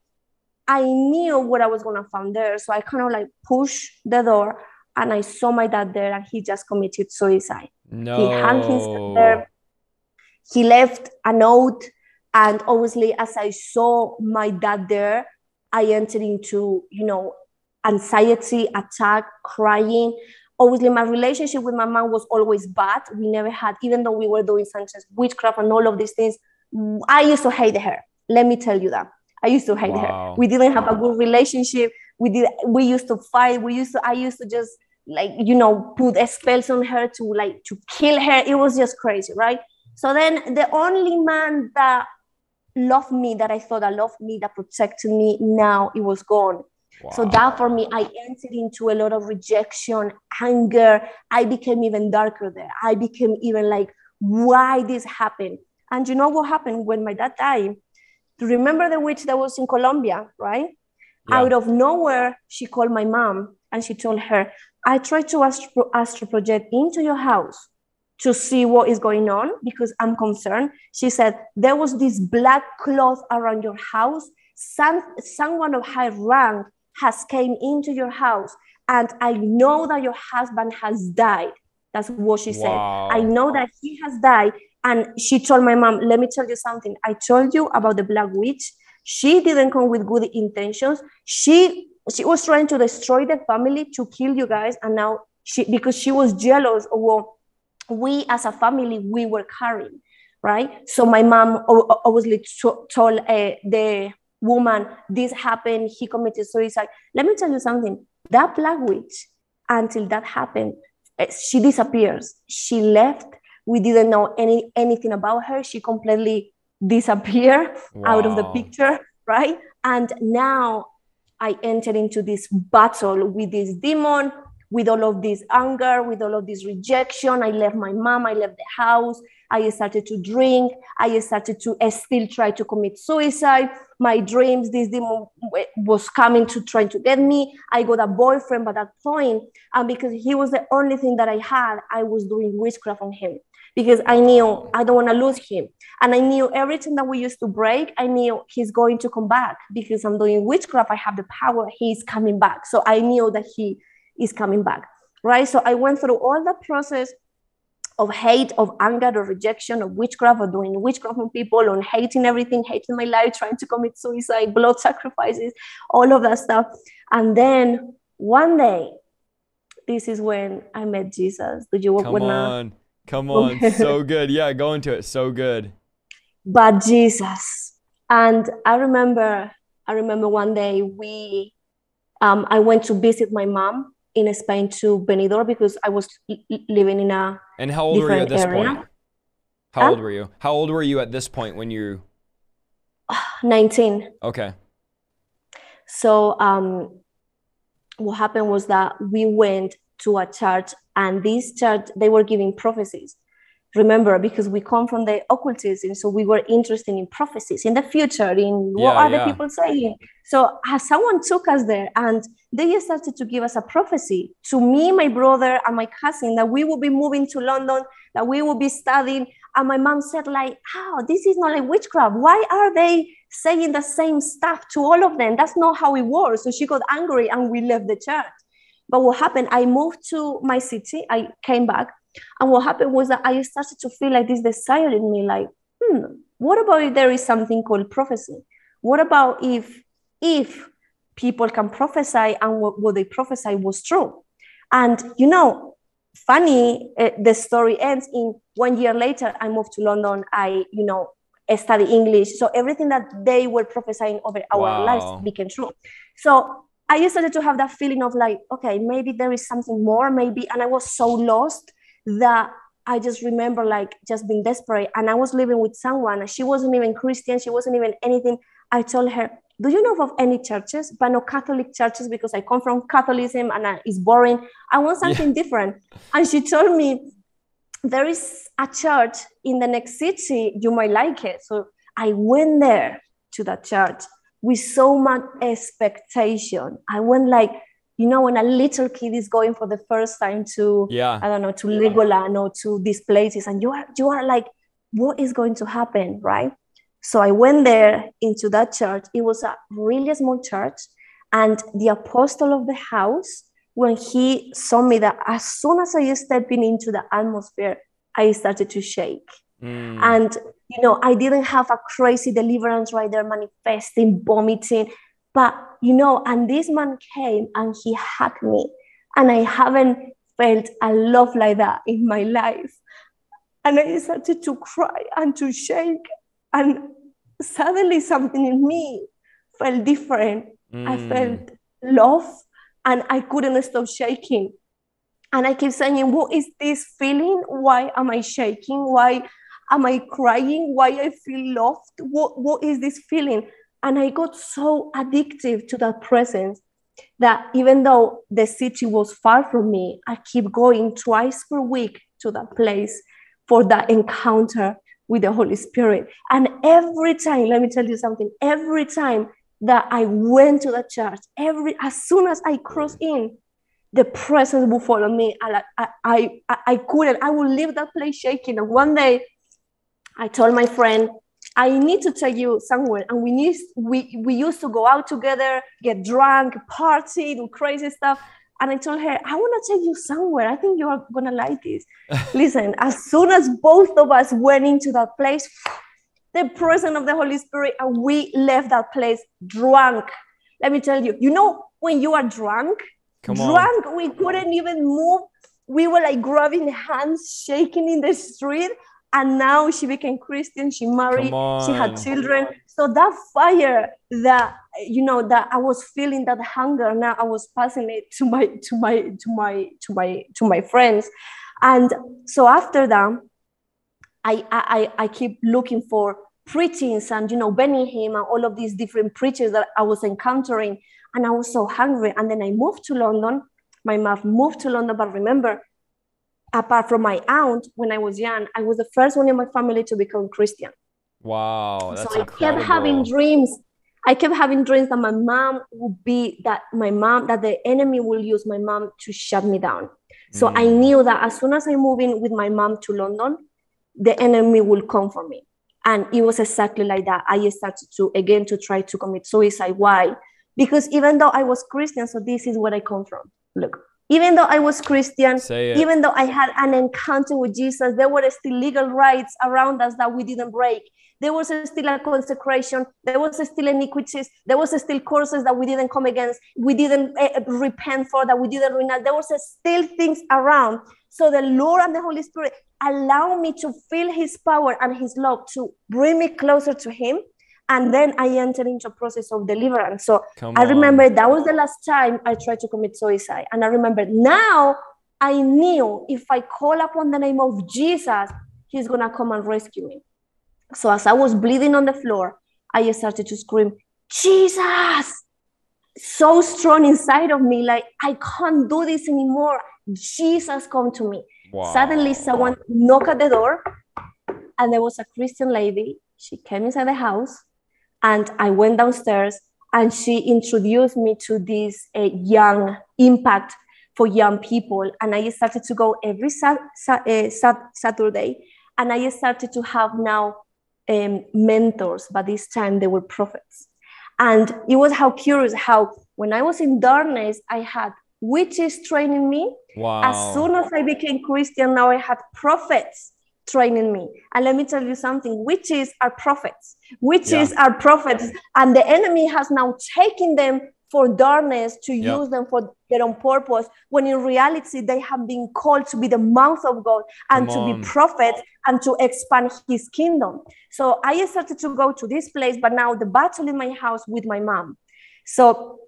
I knew what I was gonna find there. So I kind of like pushed the door and I saw my dad there and he just committed suicide. No. He hung himself there. He left a note. And obviously, as I saw my dad there, I entered into, you know, anxiety, attack, crying. Obviously my relationship with my mom was always bad. We never had even though we were doing such as witchcraft and all of these things i used to hate her. Let me tell you that. I used to hate wow. her we didn't have a good relationship. We did we used to fight. We used to i used to just like you know put spells on her to like to kill her. It was just crazy right? So then the only man that loved me that i thought that loved me that protected me now it was gone so that for me, I entered into a lot of rejection, anger. I became even darker there. I became even like, why this happened? And you know what happened when my dad died? To remember the witch that was in Colombia, right? Yeah. Out of nowhere, she called my mom and she told her, I tried to astro, astro project into your house to see what is going on because I'm concerned. She said, There was this black cloth around your house. Some, someone of high rank has came into your house and I know that your husband has died. That's what she said. I know that he has died. And she told my mom, let me tell you something. I told you about the black witch. She didn't come with good intentions. She she was trying to destroy the family to kill you guys. And now she because she was jealous of what we as a family we were carrying, right? So my mom obviously told uh, the woman, this happened, he committed suicide. Let me tell you something. That black witch, until that happened, eh, she disappears. She left. We didn't know any anything about her. She completely disappeared wow. out of the picture, right? And now I entered into this battle with this demon, with all of this anger, with all of this rejection. I left my mom, I left the house, I started to drink, I started to still try to commit suicide. My dreams, this demon was coming to try to get me. I got a boyfriend by that point, and because he was the only thing that I had, I was doing witchcraft on him because I knew I don't want to lose him. And I knew everything that we used to break, I knew he's going to come back because I'm doing witchcraft. I have the power. He's coming back. So I knew that he is coming back. Right. So I went through all the process of hate, of anger, of rejection, of witchcraft, of doing witchcraft on people, on hating everything, hating my life, trying to commit suicide, blood sacrifices, all of that stuff. And then one day, this is when I met Jesus. Did you walk with me? Come on. Come [laughs] on, so good. Yeah, go into it. So good. But Jesus. And I remember, I remember one day we, um, I went to visit my mom in Spain to Benidorm because I was living in a. And how old were you at this area. point? How old were you? How old were you at this point when you? [sighs] 19. Okay. So um, what happened was that we went to a church and this church they were giving prophecies remember because we come from the occultism so we were interested in prophecies in the future in what yeah, are yeah. the people saying so as someone took us there and they started to give us a prophecy to me my brother and my cousin that we will be moving to london that we will be studying. And my mom said like oh, this is not like witchcraft. Why are they saying the same stuff to all of them? That's not how it works. So she got angry and we left the church. But what happened, I moved to my city, I came back. And what happened was that I started to feel like this desire in me, like, hmm, what about if there is something called prophecy? What about if if people can prophesy and what, what they prophesy was true? And you know, funny, uh, the story ends in one year later, I moved to London. I, you know, study English. So everything that they were prophesying over our wow. lives became true. So I started to have that feeling of like, okay, maybe there is something more, maybe. And I was so lost that I just remember like just being desperate. And I was living with someone. And she wasn't even Christian. She wasn't even anything. I told her, do you know of any churches, but no Catholic churches because I come from Catholicism and uh, it's boring. I want something yeah. different. And she told me, there is a church in the next city. You might like it. So I went there to that church with so much expectation. I went like, you know, when a little kid is going for the first time to, yeah, I don't know, to Legoland or to these places, and you are you are like, what is going to happen, right? So I went there into that church. It was a really small church, and the apostle of the house, when he saw me, that as soon as I stepped in into the atmosphere, I started to shake. Mm. And you know, I didn't have a crazy deliverance right there, manifesting, vomiting. But, you know, and this man came and he hugged me. And I haven't felt a love like that in my life. And I started to cry and to shake. And suddenly something in me felt different. Mm. I felt love and I couldn't stop shaking. And I kept saying, What is this feeling? Why am I shaking? Why Am I crying? Why I feel loved? What, what is this feeling? And I got so addictive to that presence that even though the city was far from me, I keep going twice per week to that place for that encounter with the Holy Spirit. And every time, let me tell you something, every time that I went to the church, every as soon as I crossed in, the presence will follow me. I, I, I, I couldn't, I would leave that place shaking. And one day I told my friend, I need to take you somewhere. And we need we we used to go out together, get drunk, party, do crazy stuff. And I told her, I want to take you somewhere. I think you are gonna like this. [laughs] Listen, as soon as both of us went into that place, the presence of the Holy Spirit, and we left that place drunk. Let me tell you, you know, when you are drunk, Come drunk, on. we couldn't even move. We were like grabbing hands, shaking in the street and now she became christian she married she had children so that fire that you know that i was feeling that hunger now i was passing it to my to my to my to my to my friends and so after that i i i keep looking for preachings and you know benny hinn and all of these different preachers that i was encountering and I was so hungry. And then I moved to London. My mom moved to London, but remember, apart from my aunt, when I was young, I was the first one in my family to become Christian. Wow, that's so I incredible. kept having dreams. I kept having dreams that my mom would be that my mom that the enemy will use my mom to shut me down. So I Mm. knew that as soon as I move in with my mom to London, the enemy will come for me. And it was exactly like that. I started to again to try to commit suicide. Why? Because even though I was Christian, so this is where I come from. Look, even though I was Christian, even though I had an encounter with Jesus, there were still legal rights around us that we didn't break. There was still a consecration. There was still iniquities. There was still curses that we didn't come against. We didn't uh, repent for that. We didn't renounce. There was still things around. So the Lord and the Holy Spirit allow me to feel His power and His love to bring me closer to Him. And then I entered into a process of deliverance. So Come I on. remember that was the last time I tried to commit suicide. And I remember now I knew if I call upon the name of Jesus, He's going to come and rescue me. So as I was bleeding on the floor, I started to scream, Jesus! So strong inside of me, like I can't do this anymore. Jesus, come to me. Wow. Suddenly, someone knocked at the door, and there was a Christian lady. She came inside the house, and I went downstairs, and she introduced me to this uh, young impact for young people. And I started to go every sat- sat- uh, sat- Saturday, and I started to have now um, mentors, but this time they were prophets. And it was how curious how when I was in darkness, I had witches training me. Wow. As soon as I became Christian, now I had prophets training me. And let me tell you something witches are prophets. Witches are prophets. And the enemy has now taken them for darkness to Yeah. use them for their own purpose, when in reality, they have been called to be the mouth of God and Come to on. be prophets and to expand his kingdom. So I started to go to this place, but now the battle in my house with my mom. So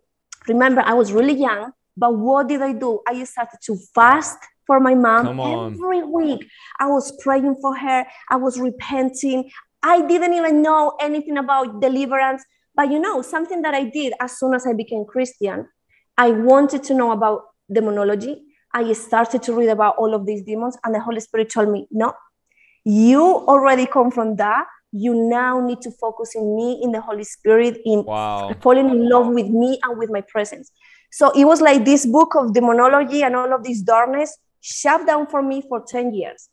remember, I was really young, but what did I do? I started to fast for my mom every week. I was praying for her, I was repenting. I didn't even know anything about deliverance. But you know, something that I did as soon as I became Christian, I wanted to know about demonology. I started to read about all of these demons, and the Holy Spirit told me, No, you already come from that. You now need to focus in me, in the Holy Spirit, in Wow. falling in love with me and with my presence. So it was like this book of demonology and all of this darkness shoved down for me for 10 years.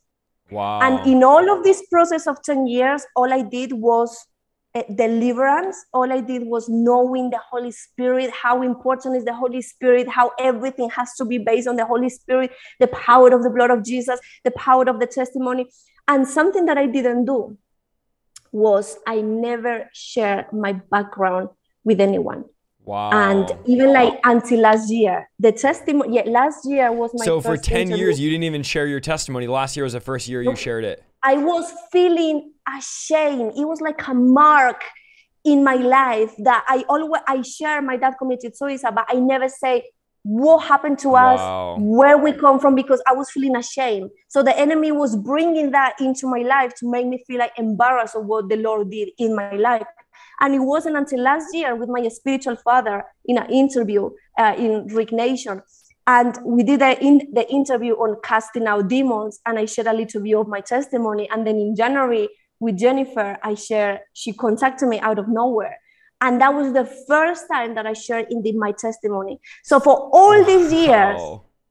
Wow. And in all of this process of 10 years, all I did was uh, deliverance. All I did was knowing the Holy Spirit, how important is the Holy Spirit, how everything has to be based on the Holy Spirit, the power of the blood of Jesus, the power of the testimony. And something that I didn't do was I never shared my background with anyone. Wow. And even like until last year, the testimony, yeah, last year was my so for 10 interview. years, you didn't even share your testimony. Last year was the first year you shared it. I was feeling ashamed. It was like a mark in my life that I always I share my dad committed suicide, but I never say what happened to us, Wow. where we come from, because I was feeling ashamed. So the enemy was bringing that into my life to make me feel like embarrassed of what the Lord did in my life. And it wasn't until last year with my spiritual father in an interview uh, in Rick Nation. And we did a in, the interview on casting out demons, and I shared a little bit of my testimony. And then in January with Jennifer, I shared, she contacted me out of nowhere. And that was the first time that I shared indeed my testimony. So for all these years.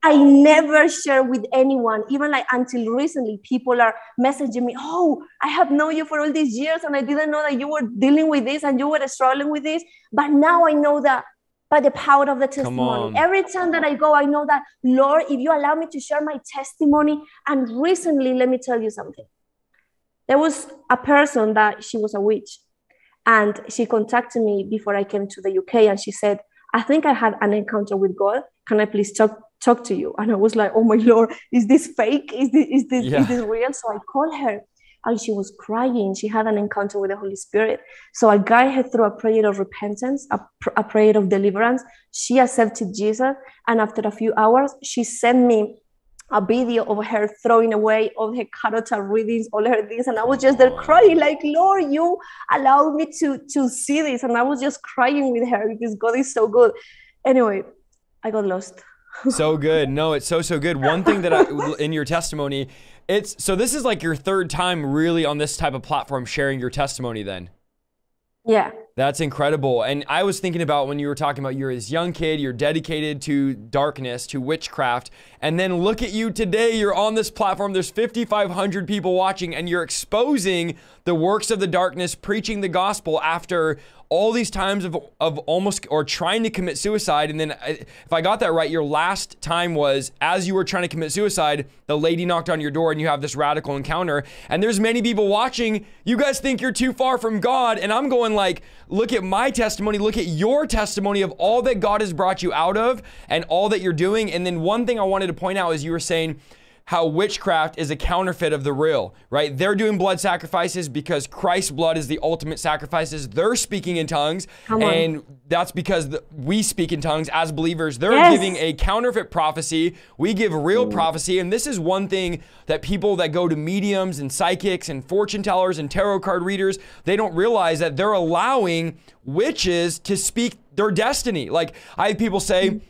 I never share with anyone, even like until recently, people are messaging me, Oh, I have known you for all these years, and I didn't know that you were dealing with this and you were struggling with this. But now I know that by the power of the testimony. on. Every time that I go, I know that, Lord, if you allow me to share my testimony, and recently, let me tell you something. There was a person that she was a witch, and she contacted me before I came to the UK, and she said, I think I had an encounter with God. Can I please talk talk to you? And I was like, Oh my Lord, is this fake? Is this is this, Yeah. is this real? So I called her and she was crying. She had an encounter with the Holy Spirit. So I guided her through a prayer of repentance, a, pr- a prayer of deliverance. She accepted Jesus. And after a few hours, she sent me a video of her throwing away all her carota readings, all her things, and I was just there crying, like, Lord, you allowed me to to see this, and I was just crying with her because God is so good. Anyway, I got lost. So good. No, it's so so good. One thing that I [laughs] in your testimony, it's so this is like your third time really on this type of platform sharing your testimony. Then. Yeah. That's incredible. And I was thinking about when you were talking about you're this young kid, you're dedicated to darkness, to witchcraft, and then look at you today. You're on this platform. There's 5,500 people watching, and you're exposing the works of the darkness, preaching the gospel after all these times of, of almost or trying to commit suicide. And then, uh, if I got that right, your last time was as you were trying to commit suicide, the lady knocked on your door and you have this radical encounter. And there's many people watching. You guys think you're too far from God. And I'm going, like, look at my testimony, look at your testimony of all that God has brought you out of and all that you're doing. And then, one thing I wanted to point out is you were saying, how witchcraft is a counterfeit of the real, right? They're doing blood sacrifices because Christ's blood is the ultimate sacrifices. They're speaking in tongues, and that's because the, we speak in tongues as believers. They're yes. giving a counterfeit prophecy. We give real mm. prophecy, and this is one thing that people that go to mediums and psychics and fortune tellers and tarot card readers, they don't realize that they're allowing witches to speak their destiny. Like I have people say.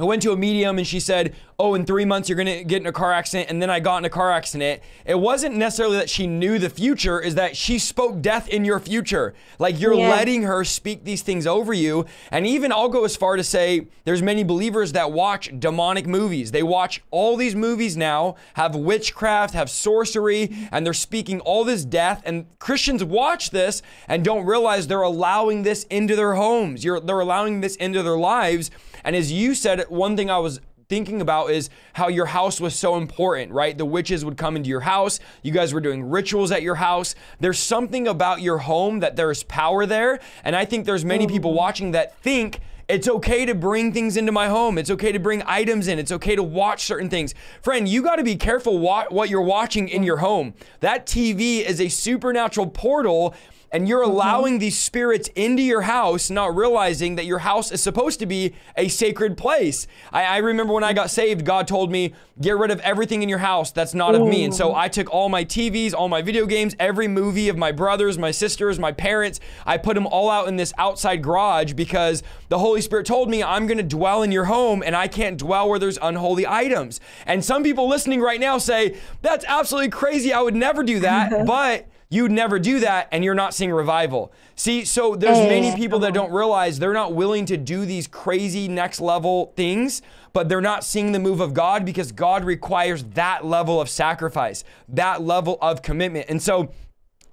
I went to a medium and she said, Oh, in three months you're gonna get in a car accident. And then I got in a car accident. It wasn't necessarily that she knew the future, is that she spoke death in your future. Like you're yeah. letting her speak these things over you. And even I'll go as far to say there's many believers that watch demonic movies. They watch all these movies now, have witchcraft, have sorcery, and they're speaking all this death. And Christians watch this and don't realize they're allowing this into their homes. You're, they're allowing this into their lives. And as you said, one thing I was thinking about is how your house was so important, right? The witches would come into your house. You guys were doing rituals at your house. There's something about your home that there's power there. And I think there's many people mm. watching that think it's okay to bring things into my home. It's okay to bring items in. It's okay to watch certain things. Friend, you got to be careful what you're watching in mm. your home. That TV is a supernatural portal and you're mm-hmm. allowing these spirits into your house, not realizing that your house is supposed to be a sacred place. I, I remember when I got saved, God told me, get rid of everything in your house that's not Ooh. of me. And so I took all my TVs, all my video games, every movie of my brothers, my sisters, my parents, I put them all out in this outside garage because the Holy Spirit told me I'm going to dwell in your home and I can't dwell where there's unholy items. And some people listening right now say, that's absolutely crazy. I would never do that. [laughs] but You'd never do that and you're not seeing revival. See, so there's many eh, people that don't realize they're not willing to do these crazy next level things, but they're not seeing the move of God because God requires that level of sacrifice, that level of commitment. And so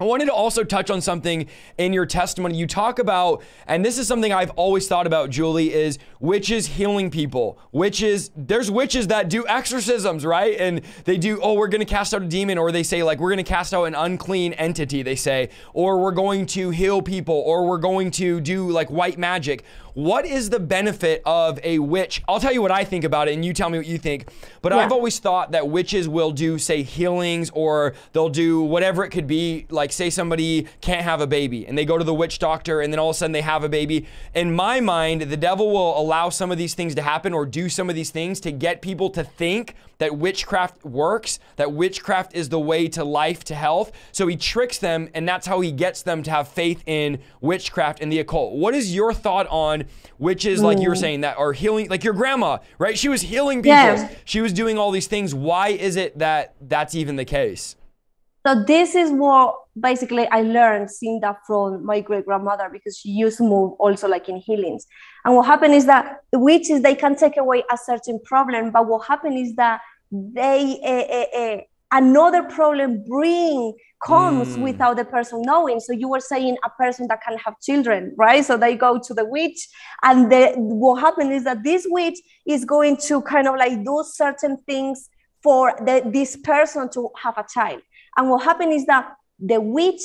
I wanted to also touch on something in your testimony. You talk about, and this is something I've always thought about, Julie, is witches healing people. Witches, there's witches that do exorcisms, right? And they do, oh, we're going to cast out a demon, or they say, like, we're going to cast out an unclean entity, they say, or we're going to heal people, or we're going to do like white magic. What is the benefit of a witch? I'll tell you what I think about it and you tell me what you think. But yeah. I've always thought that witches will do, say, healings or they'll do whatever it could be. Like, say somebody can't have a baby and they go to the witch doctor and then all of a sudden they have a baby. In my mind, the devil will allow some of these things to happen or do some of these things to get people to think that witchcraft works, that witchcraft is the way to life, to health. So he tricks them, and that's how he gets them to have faith in witchcraft and the occult. What is your thought on witches, like you were mm. saying, that are healing, like your grandma, right? She was healing people, yeah. she was doing all these things. Why is it that that's even the case? So this is what basically I learned seeing that from my great grandmother because she used to move also like in healings. And what happened is that the witches they can take away a certain problem, but what happened is that they uh, uh, uh, another problem bring comes mm. without the person knowing. So you were saying a person that can have children, right? So they go to the witch, and the, what happened is that this witch is going to kind of like do certain things for the, this person to have a child. And what happened is that the witch,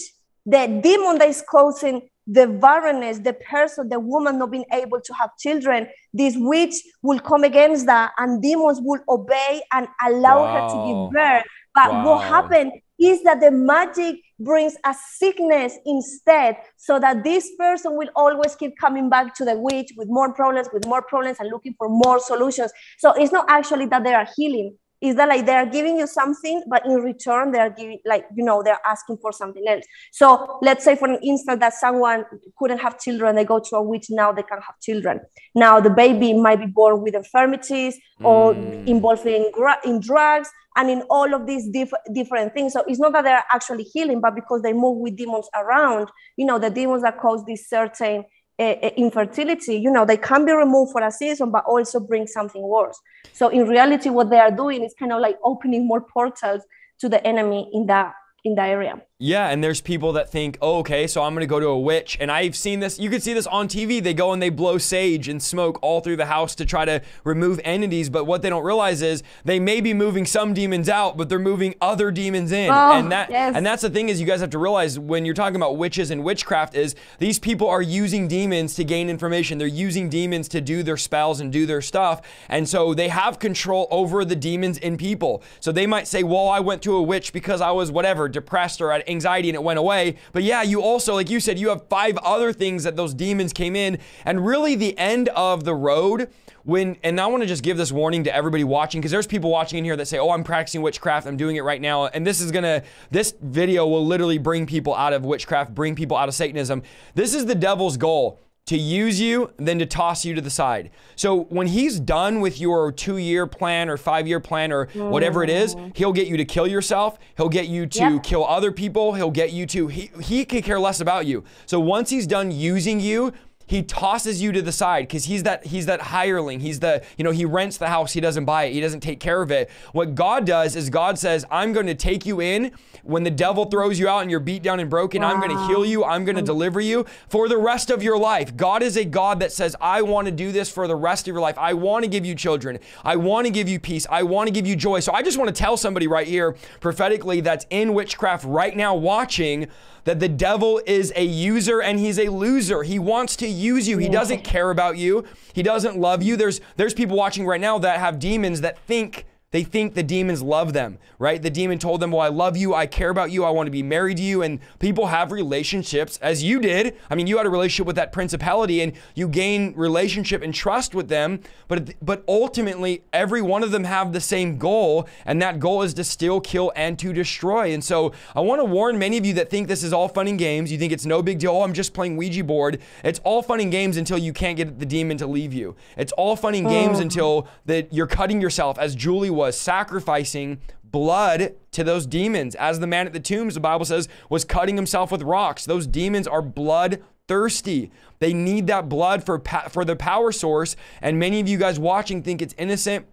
the demon that is causing the barrenness, the person, the woman not being able to have children, this witch will come against that and demons will obey and allow wow. her to give birth. But wow. what happened is that the magic brings a sickness instead, so that this person will always keep coming back to the witch with more problems, with more problems, and looking for more solutions. So it's not actually that they are healing, is that like they're giving you something but in return they're giving like you know they're asking for something else. So let's say for an instance that someone couldn't have children they go to a witch now they can have children. Now the baby might be born with infirmities or mm. involved in, in drugs and in all of these diff- different things. So it's not that they're actually healing but because they move with demons around you know the demons that cause this certain infertility, you know, they can be removed for a season, but also bring something worse. So in reality, what they are doing is kind of like opening more portals to the enemy in that in that area. Yeah, and there's people that think, oh, okay, so I'm gonna go to a witch. And I've seen this, you can see this on TV. They go and they blow sage and smoke all through the house to try to remove entities. But what they don't realize is they may be moving some demons out, but they're moving other demons in. Oh, and that yes. and that's the thing is you guys have to realize when you're talking about witches and witchcraft is these people are using demons to gain information. They're using demons to do their spells and do their stuff. And so they have control over the demons in people. So they might say, Well, I went to a witch because I was whatever, depressed or at anxiety and it went away. But yeah, you also, like you said, you have five other things that those demons came in. And really, the end of the road when and I want to just give this warning to everybody watching because there's people watching in here that say, "Oh, I'm practicing witchcraft. I'm doing it right now." And this is going to this video will literally bring people out of witchcraft, bring people out of satanism. This is the devil's goal to use you, than to toss you to the side. So when he's done with your two year plan or five year plan or whatever it is, mm. he'll get you to kill yourself. He'll get you to yep. kill other people. He'll get you to, he, he could care less about you. So once he's done using you, he tosses you to the side because he's that he's that hireling. He's the you know he rents the house he doesn't buy it he doesn't take care of it. What god does is god says i'm going to take you in. When the devil throws you out and you're beat down and broken wow. i'm going to heal you i'm going to mm. deliver you for the rest of your life. God is a god that says i want to do this for the rest of your life. I want to give you children. I want to give you peace. I want to give you joy. So i just want to tell somebody right here prophetically that's in witchcraft right now watching that the devil is a user and he's a loser. He wants to use you. He doesn't care about you. He doesn't love you. There's there's people watching right now that have demons that think they think the demons love them, right? The demon told them, Well, I love you. I care about you. I want to be married to you. And people have relationships as you did. I mean, you had a relationship with that principality and you gain relationship and trust with them. But, but ultimately, every one of them have the same goal. And that goal is to steal, kill, and to destroy. And so I want to warn many of you that think this is all fun and games. You think it's no big deal. Oh, I'm just playing Ouija board. It's all fun and games until you can't get the demon to leave you. It's all fun and games oh. until that you're cutting yourself, as Julie was was sacrificing blood to those demons. As the man at the tombs, the Bible says, was cutting himself with rocks. Those demons are blood thirsty. They need that blood for for the power source. And many of you guys watching think it's innocent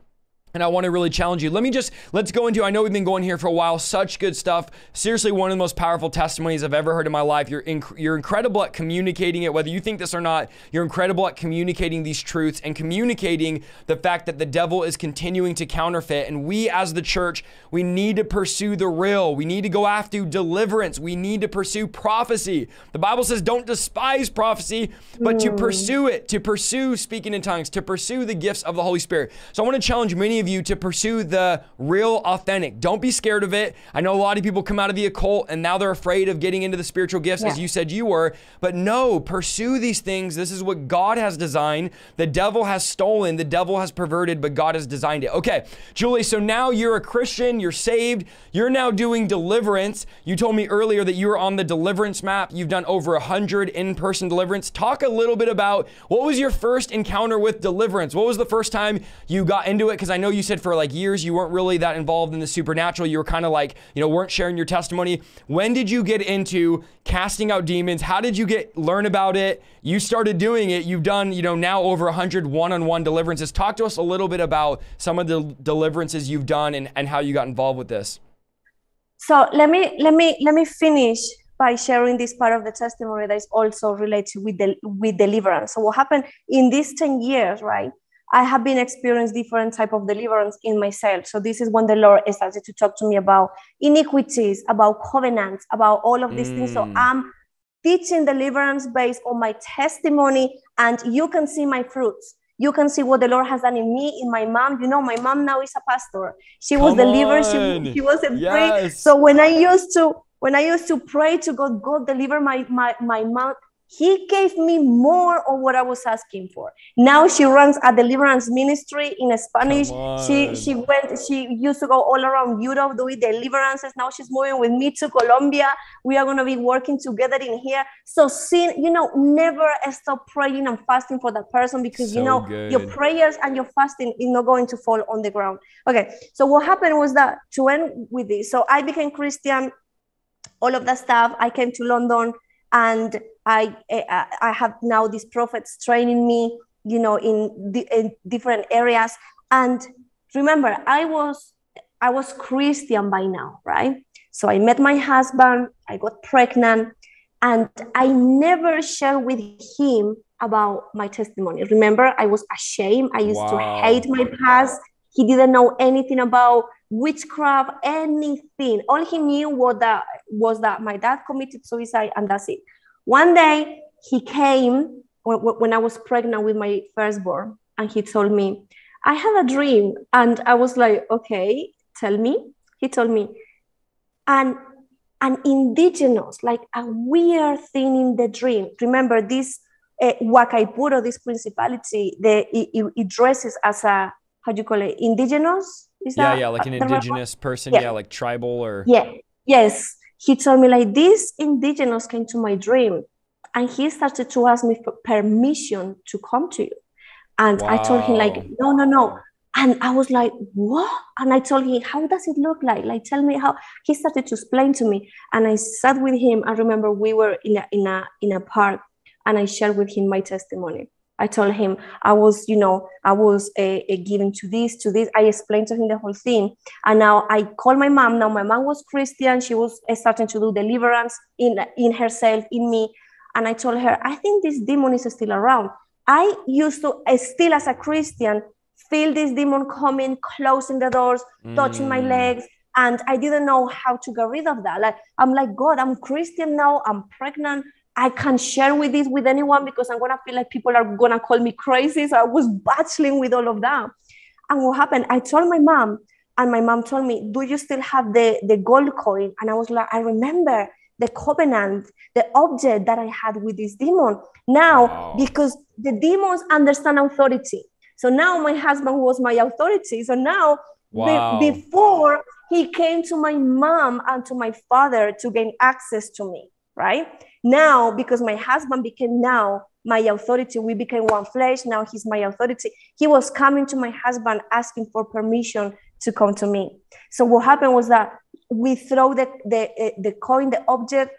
and I want to really challenge you. Let me just, let's go into, I know we've been going here for a while, such good stuff. Seriously, one of the most powerful testimonies I've ever heard in my life. You're, inc- you're incredible at communicating it, whether you think this or not. You're incredible at communicating these truths and communicating the fact that the devil is continuing to counterfeit. And we as the church, we need to pursue the real. We need to go after deliverance. We need to pursue prophecy. The Bible says don't despise prophecy, but mm. to pursue it, to pursue speaking in tongues, to pursue the gifts of the Holy Spirit. So I want to challenge many of you to pursue the real, authentic. Don't be scared of it. I know a lot of people come out of the occult and now they're afraid of getting into the spiritual gifts, yeah. as you said you were. But no, pursue these things. This is what God has designed. The devil has stolen, the devil has perverted, but God has designed it. Okay, Julie, so now you're a Christian, you're saved, you're now doing deliverance. You told me earlier that you were on the deliverance map. You've done over a hundred in-person deliverance. Talk a little bit about what was your first encounter with deliverance? What was the first time you got into it? Because I know you said for like years you weren't really that involved in the supernatural. You were kind of like, you know, weren't sharing your testimony. When did you get into casting out demons? How did you get learn about it? You started doing it. You've done, you know, now over 100 one-on-one deliverances. Talk to us a little bit about some of the deliverances you've done and, and how you got involved with this. So let me let me let me finish by sharing this part of the testimony that is also related with the with deliverance. So what happened in these 10 years, right? I have been experiencing different type of deliverance in myself. So this is when the Lord started to talk to me about iniquities, about covenants, about all of these mm. things. So mm. I'm teaching deliverance based on my testimony, and you can see my fruits. You can see what the Lord has done in me, in my mom. You know, my mom now is a pastor. She Come was delivered. She, she was a yes. free. So when I used to when I used to pray to God, God deliver my my my mom he gave me more of what I was asking for. Now she runs a deliverance ministry in Spanish. She she went, she used to go all around Europe doing deliverances. Now she's moving with me to Colombia. We are gonna be working together in here. So sin, you know, never stop praying and fasting for that person because so you know good. your prayers and your fasting is not going to fall on the ground. Okay, so what happened was that to end with this, so I became Christian, all of that stuff. I came to London and I, eh, I, I have now these prophets training me, you know, in, the, in different areas. And remember, I was I was Christian by now, right? So I met my husband, I got pregnant, and I never shared with him about my testimony. Remember, I was ashamed. I used wow. to hate my past. He didn't know anything about witchcraft, anything. All he knew was that was that my dad committed suicide, and that's it. One day he came when I was pregnant with my firstborn, and he told me, I had a dream. And I was like, okay, tell me. He told me, and an indigenous, like a weird thing in the dream. Remember this uh, Guaicaipuro, this principality, the, it, it, dresses as a, how do you call it, indigenous? Is yeah, yeah, like an indigenous person, yeah. yeah, like tribal or. Yeah, yes he told me like this indigenous came to my dream and he started to ask me for permission to come to you. And wow. i told him like no no no. And i was like what? And i told him how does it look like? Like tell me how he started to explain to me and i sat with him. I remember we were in a in a in a park and i shared with him my testimony I told him I was, you know, I was uh, uh, given to this, to this. I explained to him the whole thing. And now I called my mom. Now my mom was Christian. She was uh, starting to do deliverance in, in herself, in me. And I told her, I think this demon is still around. I used to, still as a Christian, feel this demon coming, closing the doors, mm. touching my mm. legs. And I didn't know how to get rid of that. Like, I'm like, God, I'm Christian now. I'm pregnant. I can't share with this with anyone because I'm gonna feel like people are gonna call me crazy. So I was battling with all of that. And what happened? I told my mom, and my mom told me, "Do you still have the the gold coin?" And I was like, "I remember the covenant, the object that I had with this demon." Now, wow. because the demons understand authority, so now my husband was my authority. So now, wow. be, before he came to my mom and to my father to gain access to me, right? Now, because my husband became now my authority, we became one flesh. Now he's my authority. He was coming to my husband asking for permission to come to me. So what happened was that we throw the the, eh, the coin, the object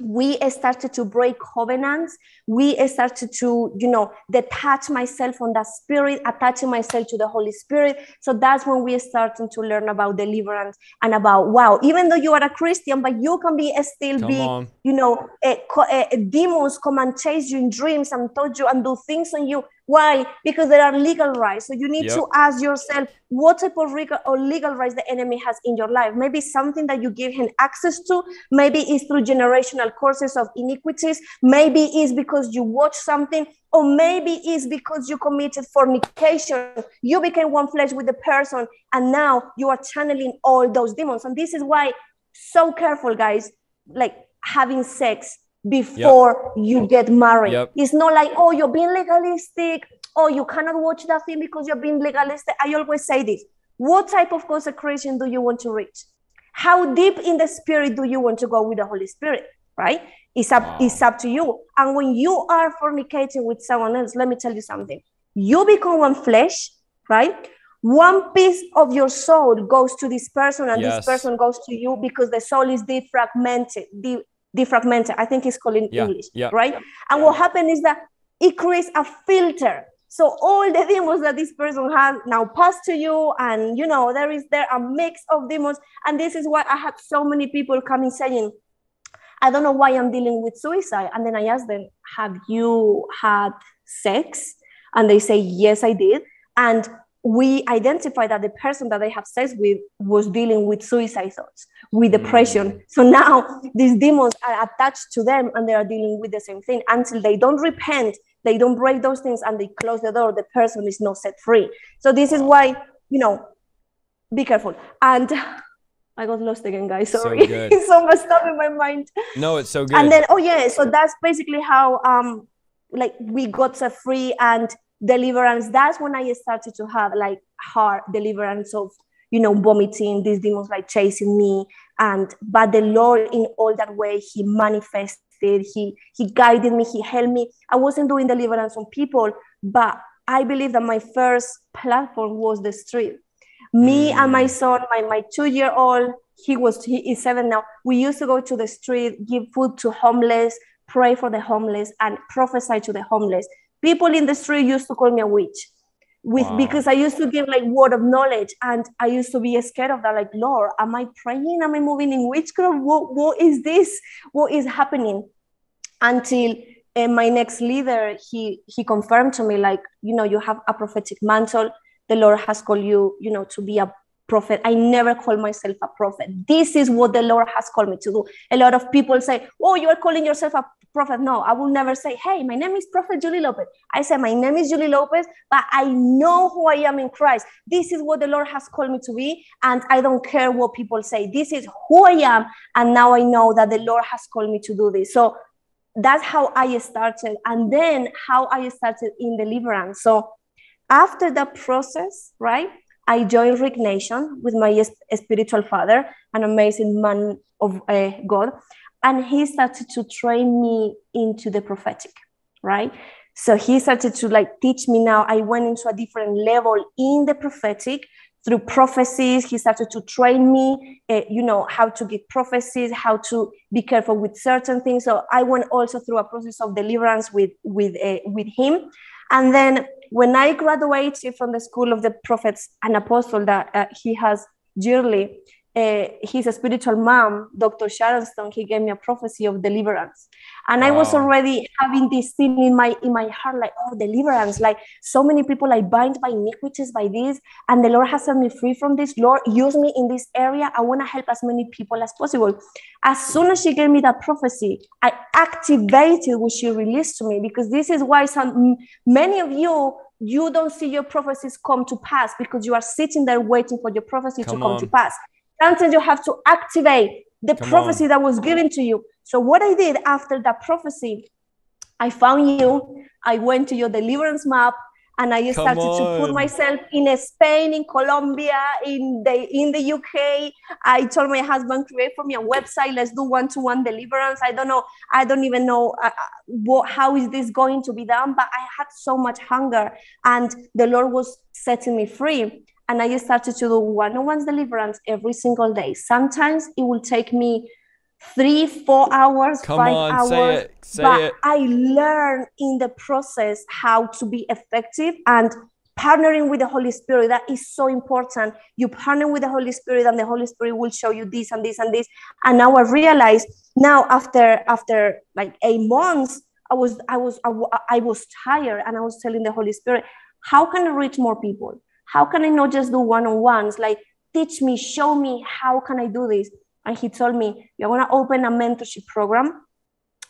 we started to break covenants. We started to you know detach myself from that spirit attaching myself to the holy spirit. So that's when we starting to learn about deliverance and about wow even though you are a christian but you can be still come be on. you know a, a, a demons come and chase you in dreams and touch you and do things on you why? Because there are legal rights. So you need yep. to ask yourself what type of legal or legal rights the enemy has in your life. Maybe something that you give him access to. Maybe it's through generational curses of iniquities. Maybe it's because you watch something, or maybe it's because you committed fornication. You became one flesh with the person, and now you are channeling all those demons. And this is why so careful, guys. Like having sex before yep. you get married. Yep. It's not like, oh, you're being legalistic. Oh, you cannot watch that thing because you're being legalistic. I always say this. What type of consecration do you want to reach? How deep in the spirit do you want to go with the Holy Spirit? Right? It's up, wow. it's up to you. And when you are fornicating with someone else, let me tell you something. You become one flesh, right? One piece of your soul goes to this person, and yes. this person goes to you because the soul is defragmented, de- defragmented. I think it's called in yeah, English, yeah. right? And what happened is that it creates a filter. So all the demons that this person has now pass to you, and you know there is there a mix of demons, and this is why I had so many people coming saying, "I don't know why I'm dealing with suicide." And then I asked them, "Have you had sex?" And they say, "Yes, I did." And we identify that the person that they have sex with was dealing with suicide thoughts, with depression. Mm. So now these demons are attached to them and they are dealing with the same thing until they don't repent, they don't break those things and they close the door, the person is not set free. So this is why, you know, be careful. And I got lost again, guys. Sorry. So, [laughs] so much stuff in my mind. No, it's so good. And then, oh yeah, so that's basically how um like we got set free and deliverance. That's when I started to have like hard deliverance of you know vomiting, these demons like chasing me, and but the Lord in all that way He manifested. He He guided me. He helped me. I wasn't doing deliverance on people, but I believe that my first platform was the street me and my mm. son, my, my two year old, he was he is seven now. We used to go to the street, give food to homeless, pray for the homeless, and prophesy to the homeless. People in the street used to call me a witch with wow. because I used to give like word of knowledge and I used to be scared of that. Like, Lord, am I praying? Am I moving in witchcraft? What, what is this? What is happening? Until uh, my next leader, he he confirmed to me, like, you know, you have a prophetic mantle the Lord has called you, you know, to be a prophet. I never call myself a prophet. This is what the Lord has called me to do. A lot of people say, Oh, you are calling yourself a prophet. No, I will never say, Hey, my name is Prophet Julie Lopez. I say, My name is Julie Lopez, but I know who I am in Christ. This is what the Lord has called me to be. And I don't care what people say. This is who I am. And now I know that the Lord has called me to do this. So that's how I started. And then how I started in deliverance. So after that process, right, I joined Rick Nation with my spiritual father, an amazing man of uh, God, and he started to train me into the prophetic, right? So he started to like teach me now. I went into a different level in the prophetic through prophecies. He started to train me, uh, you know, how to get prophecies, how to be careful with certain things. So I went also through a process of deliverance with with uh, with him, and then when I graduated from the School of the Prophets and Apostle that uh, he has yearly, uh, his spiritual mom, Dr. Sharon Stone, he gave me a prophecy of deliverance. And wow. I was already having this thing in my in my heart, like, oh, deliverance. Like so many people I bind by iniquities by this, and the Lord has set me free from this. Lord, use me in this area. I want to help as many people as possible. As soon as she gave me that prophecy, I activated what she released to me because this is why some many of you you don't see your prophecies come to pass because you are sitting there waiting for your prophecy come to come on. to pass. Sometimes you have to activate the come prophecy on. that was given to you. So, what I did after that prophecy, I found you, I went to your deliverance map, and I started to put myself in Spain, in Colombia, in the in the UK. I told my husband create for me a website. Let's do one to one deliverance. I don't know. I don't even know uh, uh, what how is this going to be done. But I had so much hunger, and the Lord was setting me free. And I started to do one on one deliverance every single day. Sometimes it will take me three, four hours, Come five on, hours. Say it, say but it. I learned in the process how to be effective and partnering with the Holy Spirit. That is so important. You partner with the Holy Spirit, and the Holy Spirit will show you this and this and this. And now I realize now after after like eight months, I was I was I, I was tired, and I was telling the Holy Spirit, how can I reach more people? How can I not just do one on ones? Like teach me, show me how can I do this and he told me, You're going to open a mentorship program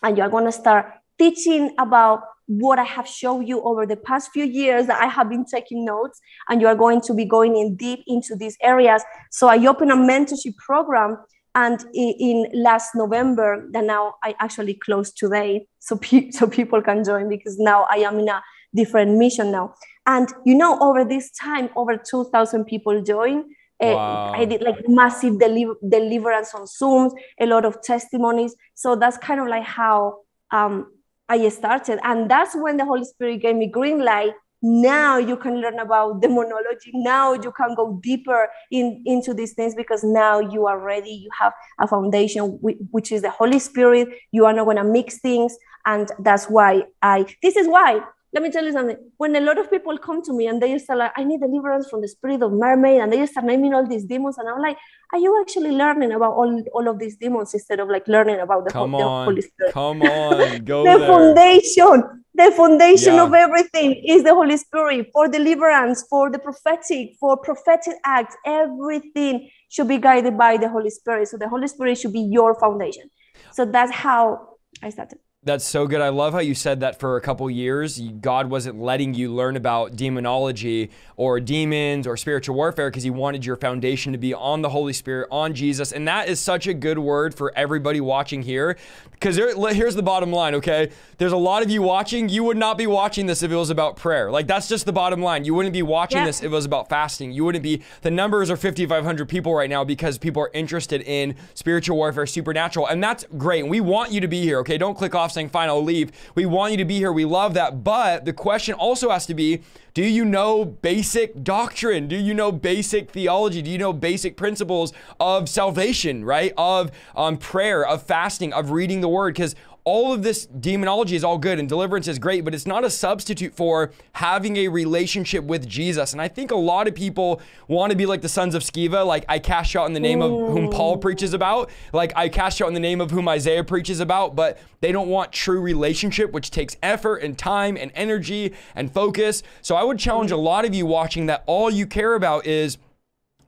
and you're going to start teaching about what I have shown you over the past few years that I have been taking notes, and you are going to be going in deep into these areas. So I opened a mentorship program, and in, last November, that now I actually closed today, so pe- [laughs] so people can join because now I am in a different mission now. And you know, over this time, over two thousand people join, Eh, wow. I did like massive deli- deliverance on Zooms, a lot of testimonies. So that's kind of like how um, I started. And that's when the Holy Spirit gave me green light. Now you can learn about demonology. Now you can go deeper in, into these things because now you are ready. You have a foundation, which is the Holy Spirit. You are not going to mix things. And that's why I, this is why let me tell you something. When a lot of people come to me and they start like, I need deliverance from the spirit of mermaid, and they just start naming all these demons, and I'm like, are you actually learning about all, all of these demons instead of like learning about the, come whole, on, the Holy Spirit? Come on, [laughs] go the there. foundation, the foundation yeah. of everything is the Holy Spirit for deliverance, for the prophetic, for prophetic acts. Everything should be guided by the Holy Spirit. So the Holy Spirit should be your foundation. So that's how I started. That's so good. I love how you said that for a couple years, God wasn't letting you learn about demonology or demons or spiritual warfare because He wanted your foundation to be on the Holy Spirit, on Jesus. And that is such a good word for everybody watching here. Because here's the bottom line, okay? There's a lot of you watching. You would not be watching this if it was about prayer. Like, that's just the bottom line. You wouldn't be watching yeah. this if it was about fasting. You wouldn't be, the numbers are 5,500 people right now because people are interested in spiritual warfare, supernatural. And that's great. And we want you to be here, okay? Don't click off saying, fine, I'll leave. We want you to be here. We love that. But the question also has to be do you know basic doctrine? Do you know basic theology? Do you know basic principles of salvation, right? Of um, prayer, of fasting, of reading the word? Because all of this demonology is all good and deliverance is great, but it's not a substitute for having a relationship with Jesus. And I think a lot of people want to be like the sons of Sceva, like I cast out in the name of whom Paul preaches about, like I cast out in the name of whom Isaiah preaches about, but they don't want true relationship, which takes effort and time and energy and focus. So I would challenge a mm. lot of you watching that all you care about is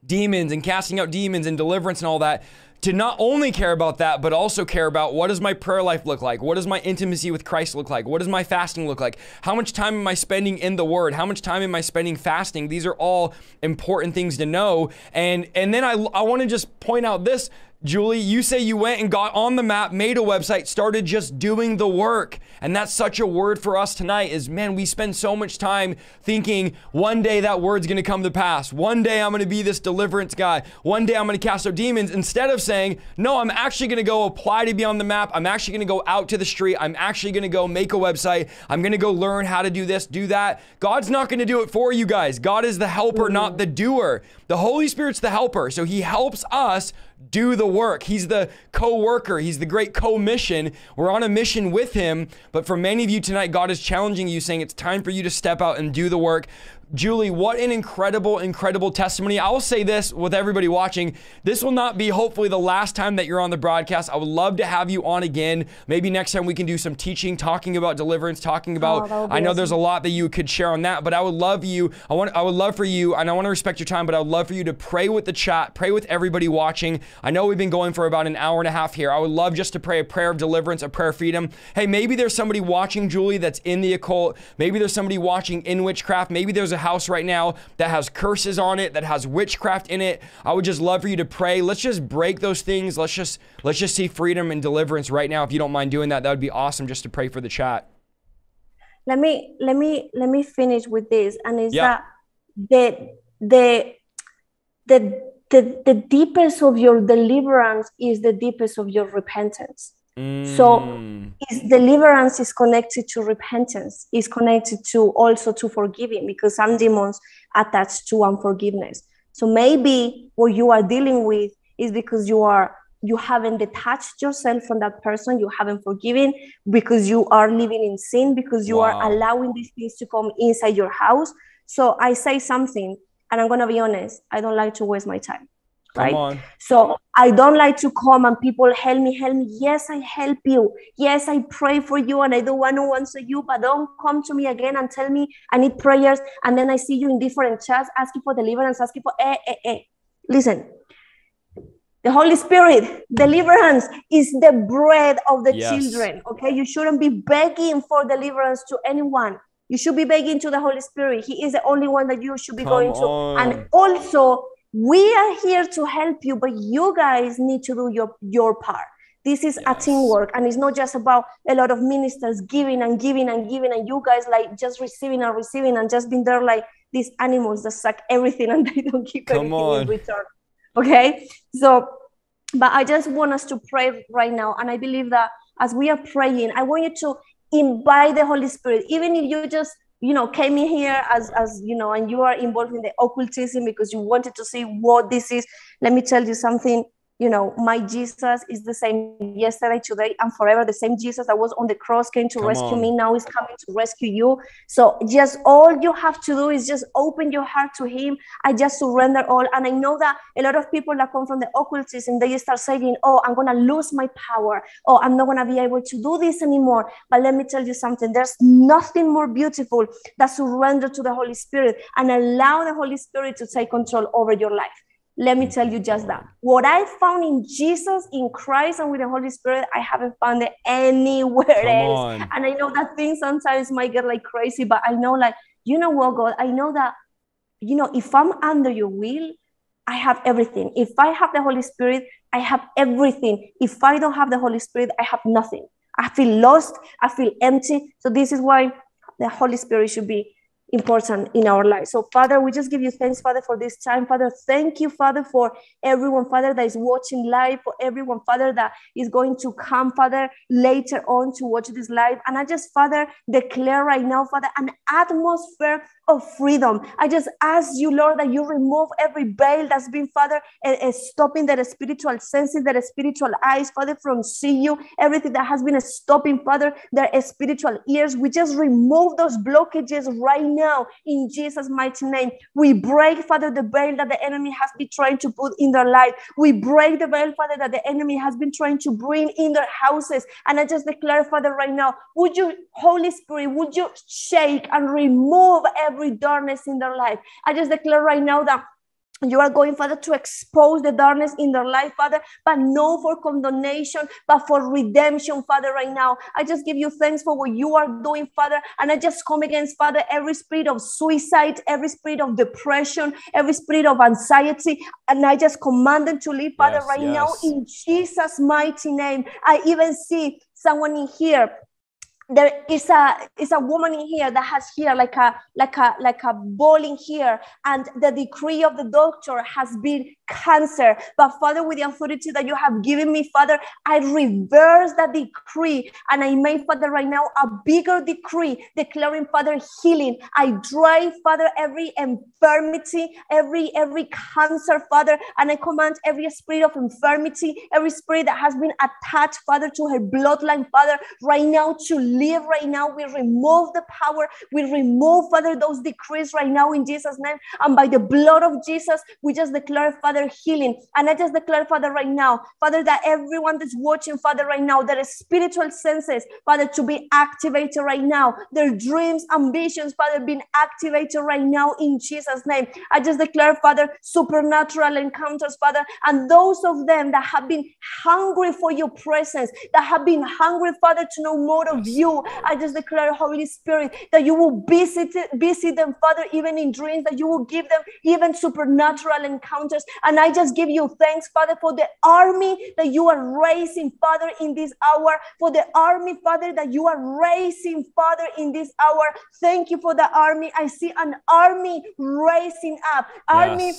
demons and casting out demons and deliverance and all that to not only care about that, but also care about what does my prayer life look like? What does my intimacy with Christ look like? What does my fasting look like? How much time am I spending in the Word? How much time am I spending fasting? These are all important things to know. And and then I I want to just point out this Julie, you say you went and got on the map, made a website, started just doing the work. And that's such a word for us tonight is man, we spend so much time thinking one day that word's going to come to pass. One day I'm going to be this deliverance guy. One day I'm going to cast out demons instead of saying, "No, I'm actually going to go apply to be on the map. I'm actually going to go out to the street. I'm actually going to go make a website. I'm going to go learn how to do this, do that." God's not going to do it for you guys. God is the helper, not the doer. The Holy Spirit's the helper. So he helps us do the work. He's the co worker, He's the great co mission. We're on a mission with Him. But for many of you tonight, God is challenging you, saying it's time for you to step out and do the work. Julie, what an incredible, incredible testimony. I will say this with everybody watching. This will not be hopefully the last time that you're on the broadcast. I would love to have you on again. Maybe next time we can do some teaching, talking about deliverance, talking about oh, I know awesome. there's a lot that you could share on that, but I would love you. I want I would love for you, and I want to respect your time, but I would love for you to pray with the chat, pray with everybody watching. I know we've been going for about an hour and a half here. I would love just to pray a prayer of deliverance, a prayer of freedom. Hey, maybe there's somebody watching, Julie, that's in the occult. Maybe there's somebody watching in witchcraft. Maybe there's a house right now that has curses on it, that has witchcraft in it. I would just love for you to pray. Let's just break those things. Let's just let's just see freedom and deliverance right now. If you don't mind doing that, that would be awesome just to pray for the chat. Let me let me let me finish with this. And is yeah. that the the the the, the deepest of your deliverance is the deepest of your repentance. Mm. So his deliverance is connected to repentance, is connected to also to forgiving because some demons attach to unforgiveness. So maybe what you are dealing with is because you are you haven't detached yourself from that person, you haven't forgiven because you are living in sin, because you wow. are allowing these things to come inside your house. So I say something, and I'm gonna be honest, I don't like to waste my time right? on. so i don't like to come and people help me help me. Yes i help you. Yes i pray for you and i do one-on-ones for you but don't come to me again and tell me i need prayers and then i see you in different chats asking for deliverance asking for eh eh eh. Listen the holy spirit deliverance is the bread of the yes. children okay? You shouldn't be begging for deliverance to anyone. You should be begging to the holy spirit. He is the only one that you should be Come going to. And also we are here to help you but you guys need to do your your part this is yes. a teamwork and it's not just about a lot of ministers giving and giving and giving and you guys like just receiving and receiving and just being there like these animals that suck everything [laughs] and they don't give Come anything on. in return okay so but i just want us to pray right now and i believe that as we are praying i want you to invite the holy spirit even if you just you know came in here as as you know and you are involved in the occultism because you wanted to see what this is. Let me tell you something you know, my Jesus is the same yesterday, today, and forever. The same Jesus that was on the cross came to Come rescue on. me now is coming to rescue you. So just all you have to do is just open your heart to Him. I just surrender all. And I know that a lot of people that come from the occultism, they start saying, Oh, I'm gonna lose my power. Oh, I'm not gonna be able to do this anymore. But let me tell you something, there's nothing more beautiful than surrender to the Holy Spirit and allow the Holy Spirit to take control over your life let me tell you just that. What I found in Jesus, in Christ, and with the Holy Spirit, I haven't found it anywhere Come else. On. And I know that things sometimes might get like crazy, but I know, like, you know what, God, I know that, you know, if I'm under your will, I have everything. If I have the Holy Spirit, I have everything. If I don't have the Holy Spirit, I have nothing. I feel lost. I feel empty. So this is why the Holy Spirit should be important in our lives. So, Father, we just give you thanks, Father, for this time. Father, thank you, Father, for everyone, Father, that is watching live, for everyone, Father, that is going to come, Father, later on to watch this live. And I just, Father, declare right now, Father, an atmosphere of freedom. I just ask you, Lord, that you remove every veil that's been, Father, uh, uh, stopping their spiritual senses, their spiritual eyes, Father, from seeing you, everything that has been stopping, Father, their spiritual ears. We just remove those blockages right now in Jesus' mighty name. We break, Father, the veil that the enemy has been trying to put in their life. We break the veil, Father, that the enemy has been trying to bring in their houses. And I just declare, Father, right now, would you, Holy Spirit, would you shake and remove every every darkness in their life. I just declare right now that you are going, Father, to expose the darkness in their life, Father, but no for condemnation, but for redemption, Father, right now. I just give you thanks for what you are doing, Father. And I just come against, Father, every spirit of suicide, every spirit of depression, every spirit of anxiety. And I just command them to leave, Father, yes, right yes. now in Jesus' mighty name. I even see someone in here there is a is a woman in here that has here like a like a like a ball in here and the decree of the doctor has been cancer. But father with the authority that you have given me father i reverse that decree and i make father right now a bigger decree declaring father healing. I drive father every infirmity every every cancer father and i command every spirit of infirmity every spirit that has been attached father to her bloodline father right now to live right now. We remove the power. We remove, Father, those decrees right now in Jesus' name. And by the blood of Jesus, we just declare, Father, healing. And I just declare, Father, right now, Father, that everyone that's watching, Father, right now, their spiritual senses, Father, to be activated right now. Their dreams, ambitions, Father, being activated right now in Jesus' name. I just declare, Father, supernatural encounters, Father, and those of them that have been hungry for your presence, that have been hungry, Father, to know more of you you. I just declare, Holy Spirit, that you will visit, visit them, Father, even in dreams, that you will give them even supernatural encounters. And I just give you thanks, Father, for the army that you are raising, Father, in this hour, for the army, Father, that you are raising, Father, in this hour. Thank you for the army. I see an army raising up. Army.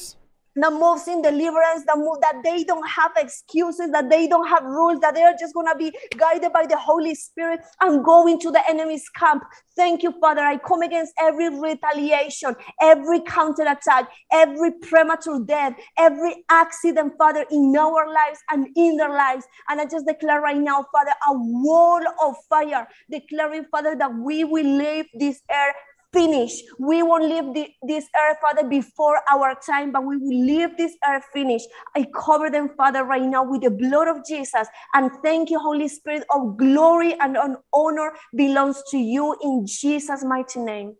That moves in deliverance, that move that they don't have excuses, that they don't have rules, that they are just gonna be guided by the Holy Spirit and go into the enemy's camp. Thank you, Father. I come against every retaliation, every counterattack, every premature death, every accident, Father, in our lives and in their lives. And I just declare right now, Father, a wall of fire, declaring, Father, that we will leave this earth finished. We won't leave the, this earth, Father, before our time, but we will leave this earth finished. I cover them, Father, right now with the blood of Jesus. And thank you, Holy Spirit, of glory and honor belongs to you in Jesus' mighty name.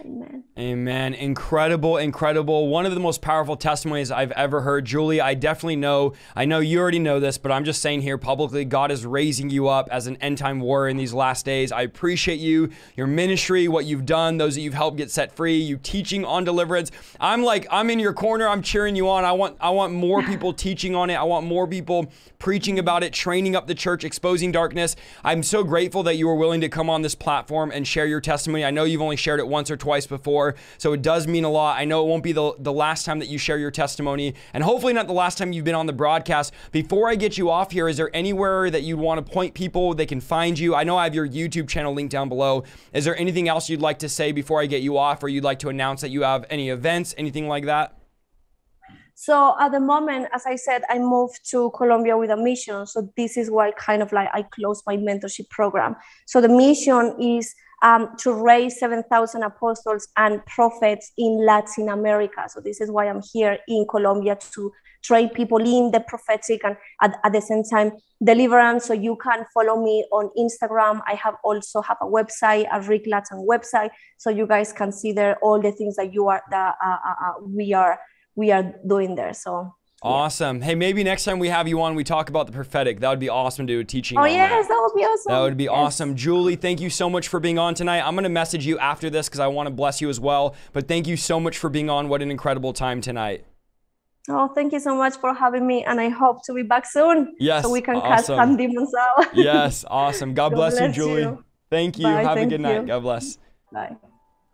Amen. Amen. Incredible, incredible. One of the most powerful testimonies I've ever heard. Julie, I definitely know, I know you already know this, but I'm just saying here publicly, God is raising you up as an end time warrior in these last days. I appreciate you, your ministry, what you've done, those that you've helped get set free, you teaching on deliverance. I'm like, I'm in your corner. I'm cheering you on. I want, I want more people [laughs] teaching on it. I want more people preaching about it, training up the church, exposing darkness. I'm so grateful that you were willing to come on this platform and share your testimony. I know you've only shared it once or twice twice before. So it does mean a lot. I know it won't be the, the last time that you share your testimony, and hopefully not the last time you've been on the broadcast. Before I get you off here, is there anywhere that you'd want to point people they can find you? I know I have your YouTube channel linked down below. Is there anything else you'd like to say before I get you off, or you'd like to announce that you have any events, anything like that? So at the moment, as I said, I moved to Colombia with a mission. So this is why kind of like I closed my mentorship program. So the mission is um, to raise 7,000 apostles and prophets in Latin America. So this is why I'm here in Colombia to train people in the prophetic and at, at the same time deliverance. So you can follow me on Instagram. I have also have a website, a Rick Latin website, so you guys can see there all the things that you are that uh, uh, uh we are we are doing there. So Awesome. Hey, maybe next time we have you on, we talk about the prophetic. That would be awesome to do a teaching. Oh yes, that. that would be awesome. That would be Yes. awesome. Julie, thank you so much for being on tonight. I'm going to message you after this because I want to bless you as well. But thank you so much for being on. What an incredible time tonight. Oh, thank you so much for having me, and I hope to be back soon. Yes, So we can cast awesome. some demons out. Yes, awesome. God, [laughs] God bless, you, Julie. you. Thank you. Bye, Have a good night. you. God bless. Bye.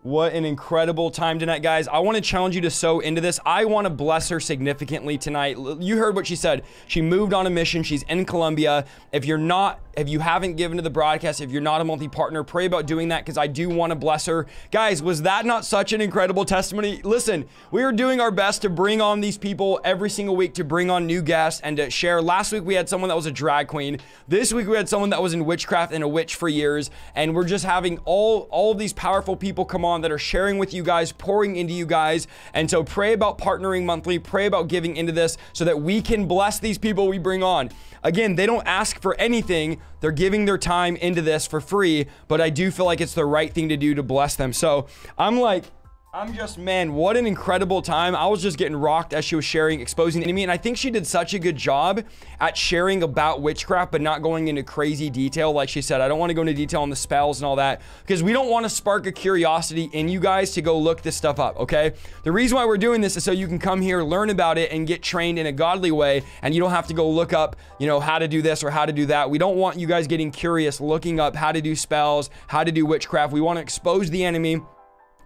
What an incredible time tonight, guys. I want to challenge you to sow into this. I want to bless her significantly tonight. You heard what she said. She moved on a mission. She's in Colombia. If you're not, if you haven't given to the broadcast, if you're not a multi partner, pray about doing that because I do want to bless her. Guys, was that not such an incredible testimony? Listen, we are doing our best to bring on these people every single week, to bring on new guests and to share. Last week we had someone that was a drag queen. This week we had someone that was in witchcraft and a witch for years. And we're just having all, all of these powerful people come on that are sharing with you guys, pouring into you guys. And so pray about partnering monthly, pray about giving into this so that we can bless these people we bring on. Again, they don't ask for anything. They're giving their time into this for free, but I do feel like it's the right thing to do to bless them. So I'm like, I'm just, man, what an incredible time. I was just getting rocked as she was sharing, exposing the enemy. And I think she did such a good job at sharing about witchcraft, but not going into crazy detail. Like she said, I don't want to go into detail on the spells and all that because we don't want to spark a curiosity in you guys to go look this stuff up, okay? The reason why we're doing this is so you can come here, learn about it, and get trained in a godly way. And you don't have to go look up, you know, how to do this or how to do that. We don't want you guys getting curious, looking up how to do spells, how to do witchcraft. We want to expose the enemy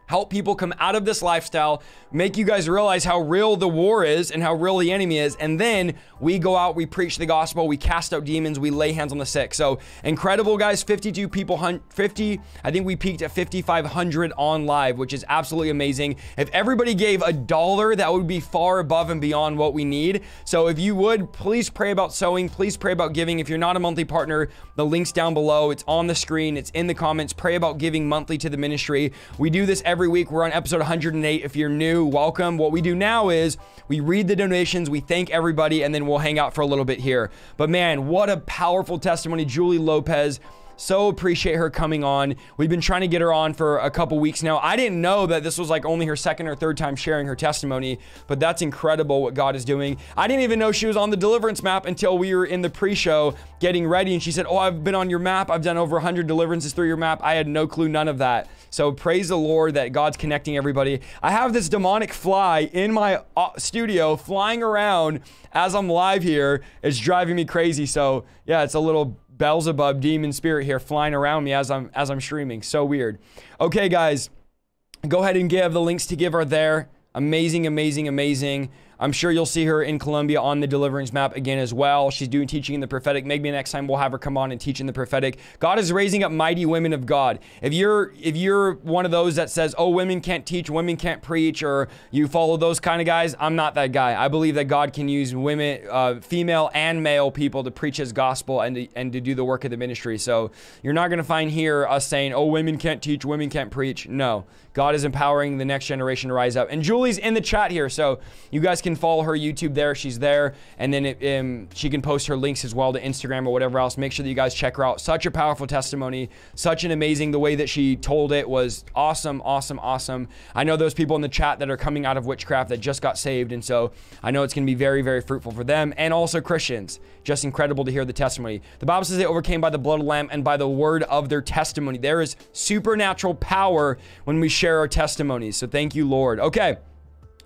help people come out of this lifestyle, make you guys realize how real the war is and how real the enemy is. And then we go out, we preach the gospel, we cast out demons, we lay hands on the sick. So incredible, guys. 52 people, hun- 50, I think we peaked at 5,500 on live, which is absolutely amazing. If everybody gave a dollar, that would be far above and beyond what we need. So if you would, please pray about sowing, please pray about giving. If you're not a monthly partner, the link's down below. It's on the screen, it's in the comments. Pray about giving monthly to the ministry. We do this every week. We're on episode 108. If you're new, welcome. What we do now is we read the donations, we thank everybody, and then we'll hang out for a little bit here. But man, what a powerful testimony. Julie Lopez. So appreciate her coming on. We've been trying to get her on for a couple weeks now. I didn't know that this was like only her second or third time sharing her testimony, but that's incredible what God is doing. I didn't even know she was on the deliverance map until we were in the pre-show getting ready and she said, "Oh, I've been on your map. I've done over 100 deliverances through your map." I had no clue none of that. So praise the Lord that God's connecting everybody. I have this demonic fly in my uh, studio flying around as I'm live here. It's driving me crazy. So, yeah, it's a little Beelzebub demon spirit here flying around me as I'm as I'm streaming. So weird. Okay, guys, go ahead and give. The links to give are there. Amazing, amazing, amazing. I'm sure you'll see her in Colombia on the deliverance map again as well. She's doing teaching in the prophetic. Maybe next time we'll have her come on and teach in the prophetic. God is raising up mighty women of God. If you're if you're one of those that says, "Oh, women can't teach, women can't preach," or you follow those kind of guys, I'm not that guy. I believe that God can use women, uh, female and male people to preach His gospel and to, and to do the work of the ministry. So you're not going to find here us saying, "Oh, women can't teach, women can't preach." No, God is empowering the next generation to rise up. And Julie's in the chat here, so you guys can follow her YouTube there. She's there, and then it, um, she can post her links as well to Instagram or whatever else. Make sure that you guys check her out. Such a powerful testimony, such an amazing. The way that she told it was awesome, awesome, awesome. I know those people in the chat that are coming out of witchcraft that just got saved, and so I know it's going to be very, very fruitful for them and also Christians. Just incredible to hear the testimony. The Bible says they overcame by the blood of the Lamb and by the word of their testimony. There is supernatural power when we share our testimonies. So thank you, Lord. Okay.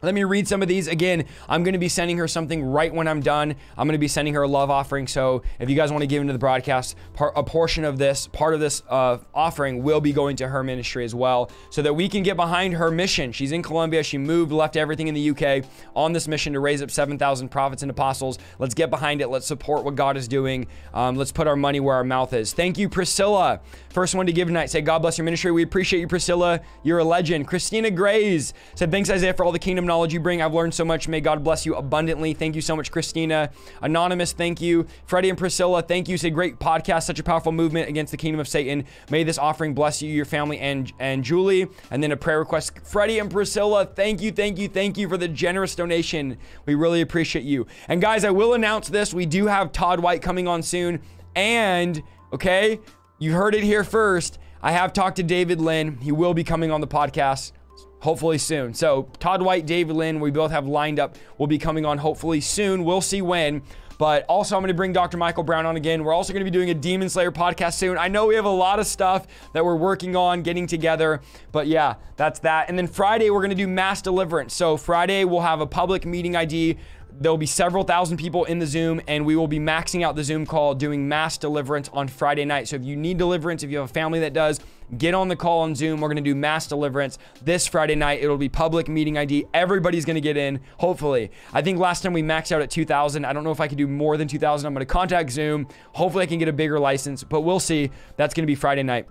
Let me read some of these. Again, I'm going to be sending her something right when I'm done. I'm going to be sending her a love offering. So if you guys want to give into the broadcast, part, a portion of this, part of this uh, offering will be going to her ministry as well so that we can get behind her mission. She's in Colombia. She moved, left everything in the UK on this mission to raise up 7,000 prophets and apostles. Let's get behind it. Let's support what God is doing. Um, let's put our money where our mouth is. Thank you, Priscilla. First one to give tonight. Say, God bless your ministry. We appreciate you, Priscilla. You're a legend. Christina Grays said, Thanks, Isaiah, for all the kingdom knowledge you bring. I've learned so much. May God bless you abundantly. Thank you so much, Christina. Anonymous, thank you. Freddie and Priscilla, thank you. Said, Great podcast. Such a powerful movement against the kingdom of Satan. May this offering bless you, your family, and, and Julie. And then a prayer request. Freddie and Priscilla, thank you, thank you, thank you for the generous donation. We really appreciate you. And guys, I will announce this. We do have Todd White coming on soon. And, okay, you heard it here first. I have talked to David Lynn. He will be coming on the podcast. hopefully soon. So Todd White, David Lynn, we both have lined up. will be coming on hopefully soon. We'll see when. But also, I'm going to bring Dr. Michael Brown on again. We're also going to be doing a Demon Slayer podcast soon. I know we have a lot of stuff that we're working on getting together, but yeah, that's that. And then Friday, we're going to do mass deliverance. So Friday, we'll have a public meeting ID There'll be several thousand people in the Zoom, and we will be maxing out the Zoom call doing mass deliverance on Friday night. So if you need deliverance, if you have a family that does, get on the call on Zoom. We're going to do mass deliverance this Friday night. It'll be public meeting ID. Everybody's going to get in, hopefully. I think last time we maxed out at 2,000. I don't know if I could do more than 2,000. I'm going to contact Zoom. Hopefully, I can get a bigger license, but we'll see. That's going to be Friday night.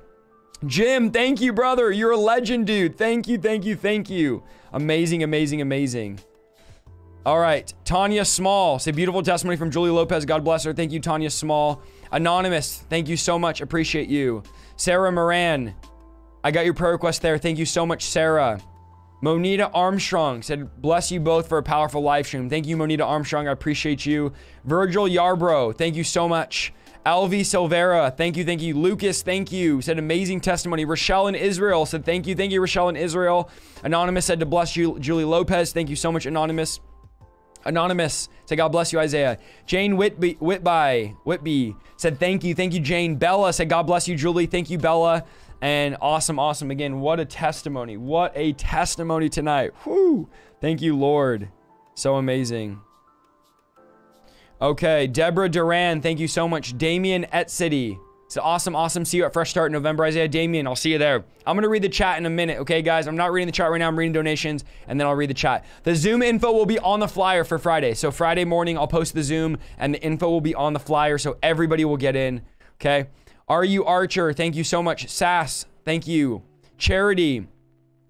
Jim, thank you, brother. You're a legend, dude. Thank you, thank you, thank you. Amazing, amazing, amazing. All right. Tanya Small. Say beautiful testimony from Julie Lopez. God bless her. Thank you, Tanya Small. Anonymous. Thank you so much. Appreciate you. Sarah Moran. I got your prayer request there. Thank you so much, Sarah. Monita Armstrong said, Bless you both for a powerful live stream. Thank you, Monita Armstrong. I appreciate you. Virgil Yarbrough. Thank you so much. Alvi Silvera, thank you, thank you. Lucas, thank you. Said amazing testimony. Rochelle in Israel said thank you, thank you, Rochelle in Israel. Anonymous said to bless you, Julie Lopez. Thank you so much, Anonymous. Anonymous said, God bless you, Isaiah. Jane Whitby, Whitby, Whitby said, Thank you. Thank you, Jane. Bella said, God bless you, Julie. Thank you, Bella. And awesome, awesome. Again, what a testimony. What a testimony tonight. Whoo. Thank you, Lord. So amazing. Okay, Deborah Duran, thank you so much. Damien City. It's awesome, awesome. See you at Fresh Start in November. Isaiah Damien, I'll see you there. I'm going to read the chat in a minute, okay, guys? I'm not reading the chat right now. I'm reading donations, and then I'll read the chat. The Zoom info will be on the flyer for Friday. So Friday morning, I'll post the Zoom, and the info will be on the flyer, so everybody will get in, okay? Are you Archer? Thank you so much. Sass, thank you. Charity.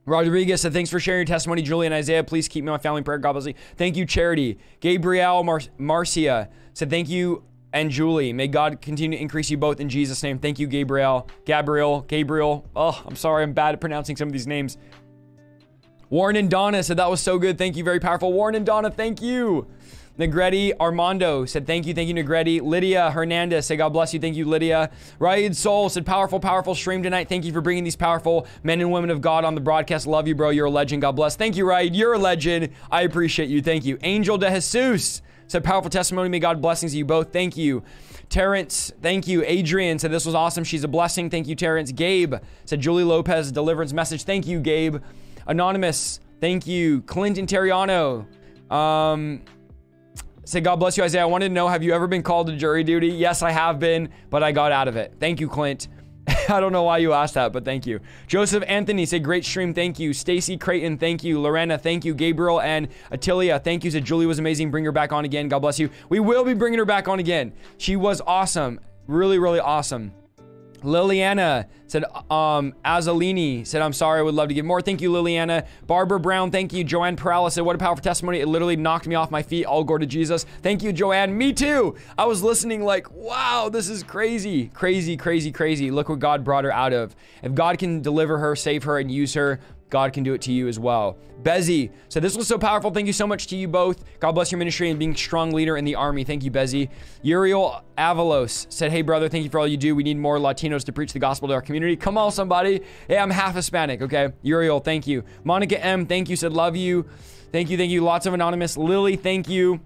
Rodriguez said, thanks for sharing your testimony, Julie and Isaiah. Please keep me on my family prayer. God bless you. Thank you, Charity. Gabrielle Mar- Marcia said, thank you, and Julie. May God continue to increase you both in Jesus' name. Thank you, Gabriel. Gabriel, Gabriel. Oh, I'm sorry, I'm bad at pronouncing some of these names. Warren and Donna said that was so good. Thank you, very powerful. Warren and Donna, thank you. Negretti Armando said, Thank you, thank you, Negretti. Lydia Hernandez said, God bless you. Thank you, Lydia. Raid Soul said, Powerful, powerful stream tonight. Thank you for bringing these powerful men and women of God on the broadcast. Love you, bro. You're a legend. God bless. Thank you, Raid. You're a legend. I appreciate you. Thank you. Angel de Jesus said powerful testimony. May God blessings to you both. Thank you. Terrence, thank you. Adrian said this was awesome. She's a blessing. Thank you, Terrence. Gabe said Julie Lopez deliverance message. Thank you, Gabe. Anonymous, thank you. Clinton Terriano. Um, Say, God bless you, Isaiah. I wanted to know, have you ever been called to jury duty? Yes, I have been, but I got out of it. Thank you, Clint. I don't know why you asked that, but thank you. Joseph Anthony said, great stream. Thank you. Stacy Creighton, thank you. Lorena, thank you. Gabriel and Attilia, thank you. Said Julie was amazing. Bring her back on again. God bless you. We will be bringing her back on again. She was awesome. Really, really awesome. Liliana said, um, Azalini said, I'm sorry, I would love to give more. Thank you, Liliana. Barbara Brown, thank you. Joanne Perales said, What a powerful testimony. It literally knocked me off my feet. All glory to Jesus. Thank you, Joanne. Me too. I was listening like, wow, this is crazy. Crazy, crazy, crazy. Look what God brought her out of. If God can deliver her, save her, and use her, God can do it to you as well. Bezzy said, This was so powerful. Thank you so much to you both. God bless your ministry and being strong leader in the army. Thank you, Bezzy. Uriel Avalos said, Hey, brother, thank you for all you do. We need more Latinos to preach the gospel to our community. Come on, somebody. Hey, I'm half Hispanic, okay? Uriel, thank you. Monica M, thank you. Said, Love you. Thank you, thank you. Lots of anonymous. Lily, thank you.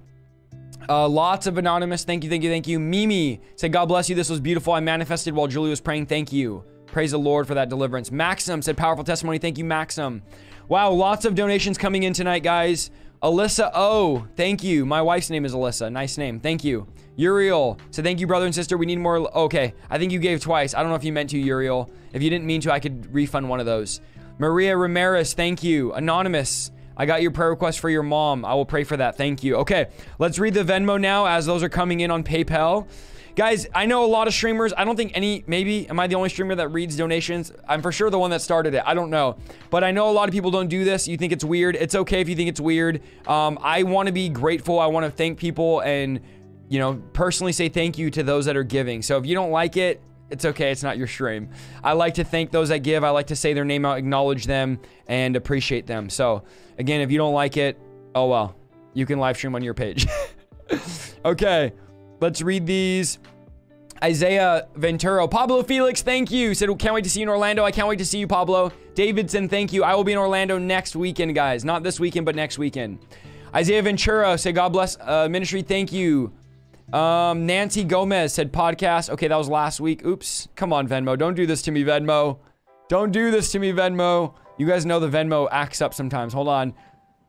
Uh, lots of anonymous. Thank you, thank you, thank you. Mimi said, God bless you. This was beautiful. I manifested while Julie was praying. Thank you. Praise the Lord for that deliverance. Maxim said, powerful testimony. Thank you, Maxim. Wow, lots of donations coming in tonight, guys. Alyssa O, thank you. My wife's name is Alyssa. Nice name. Thank you. Uriel so thank you, brother and sister. We need more. Okay, I think you gave twice. I don't know if you meant to, Uriel. If you didn't mean to, I could refund one of those. Maria Ramirez, thank you. Anonymous, I got your prayer request for your mom. I will pray for that. Thank you. Okay, let's read the Venmo now as those are coming in on PayPal. Guys, I know a lot of streamers. I don't think any, maybe, am I the only streamer that reads donations? I'm for sure the one that started it. I don't know. But I know a lot of people don't do this. You think it's weird. It's okay if you think it's weird. Um, I want to be grateful. I want to thank people and, you know, personally say thank you to those that are giving. So if you don't like it, it's okay. It's not your stream. I like to thank those that give. I like to say their name out, acknowledge them, and appreciate them. So, again, if you don't like it, oh well. You can live stream on your page. [laughs] okay. Let's read these. Isaiah Venturo. Pablo Felix, thank you. Said, can't wait to see you in Orlando. I can't wait to see you, Pablo. Davidson, thank you. I will be in Orlando next weekend, guys. Not this weekend, but next weekend. Isaiah Ventura said, God bless uh, ministry. Thank you. Um, Nancy Gomez said, podcast. Okay, that was last week. Oops. Come on, Venmo. Don't do this to me, Venmo. Don't do this to me, Venmo. You guys know the Venmo acts up sometimes. Hold on.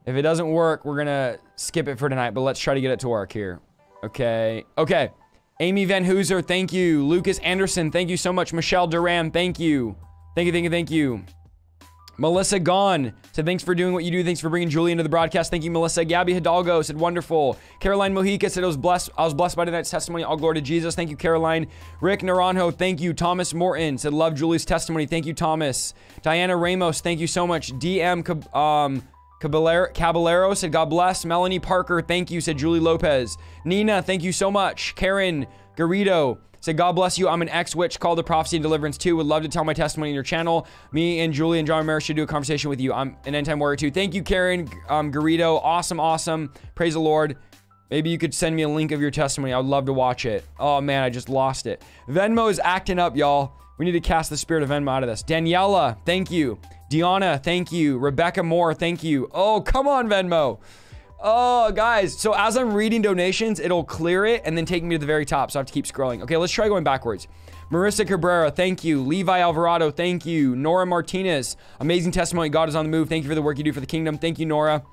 If it doesn't work, we're going to skip it for tonight, but let's try to get it to work here. Okay. Okay. Amy Van Hooser, thank you. Lucas Anderson, thank you so much. Michelle Duran, thank you. Thank you, thank you, thank you. Melissa Gone said, thanks for doing what you do. Thanks for bringing Julie into the broadcast. Thank you, Melissa. Gabby Hidalgo said, wonderful. Caroline Mojica said, I was blessed. I was blessed by tonight's testimony. All glory to Jesus. Thank you, Caroline. Rick Naranjo, thank you. Thomas Morton said, love Julie's testimony. Thank you, Thomas. Diana Ramos, thank you so much. DM, um, Caballero, Caballero said, God bless. Melanie Parker, thank you, said Julie Lopez. Nina, thank you so much. Karen Garrido said, God bless you. I'm an ex-witch called the Prophecy and Deliverance 2. Would love to tell my testimony in your channel. Me and Julie and John Romero should do a conversation with you. I'm an end time warrior too. Thank you, Karen um, Garrido. Awesome, awesome. Praise the Lord. Maybe you could send me a link of your testimony. I would love to watch it. Oh man, I just lost it. Venmo is acting up, y'all. We need to cast the spirit of Venmo out of this. Daniela, thank you. Diana, thank you. Rebecca Moore, thank you. Oh, come on, Venmo. Oh, guys. So as I'm reading donations, it'll clear it and then take me to the very top. So I have to keep scrolling. Okay, let's try going backwards. Marissa Cabrera, thank you. Levi Alvarado, thank you. Nora Martinez, amazing testimony. God is on the move. Thank you for the work you do for the kingdom. Thank you, Nora.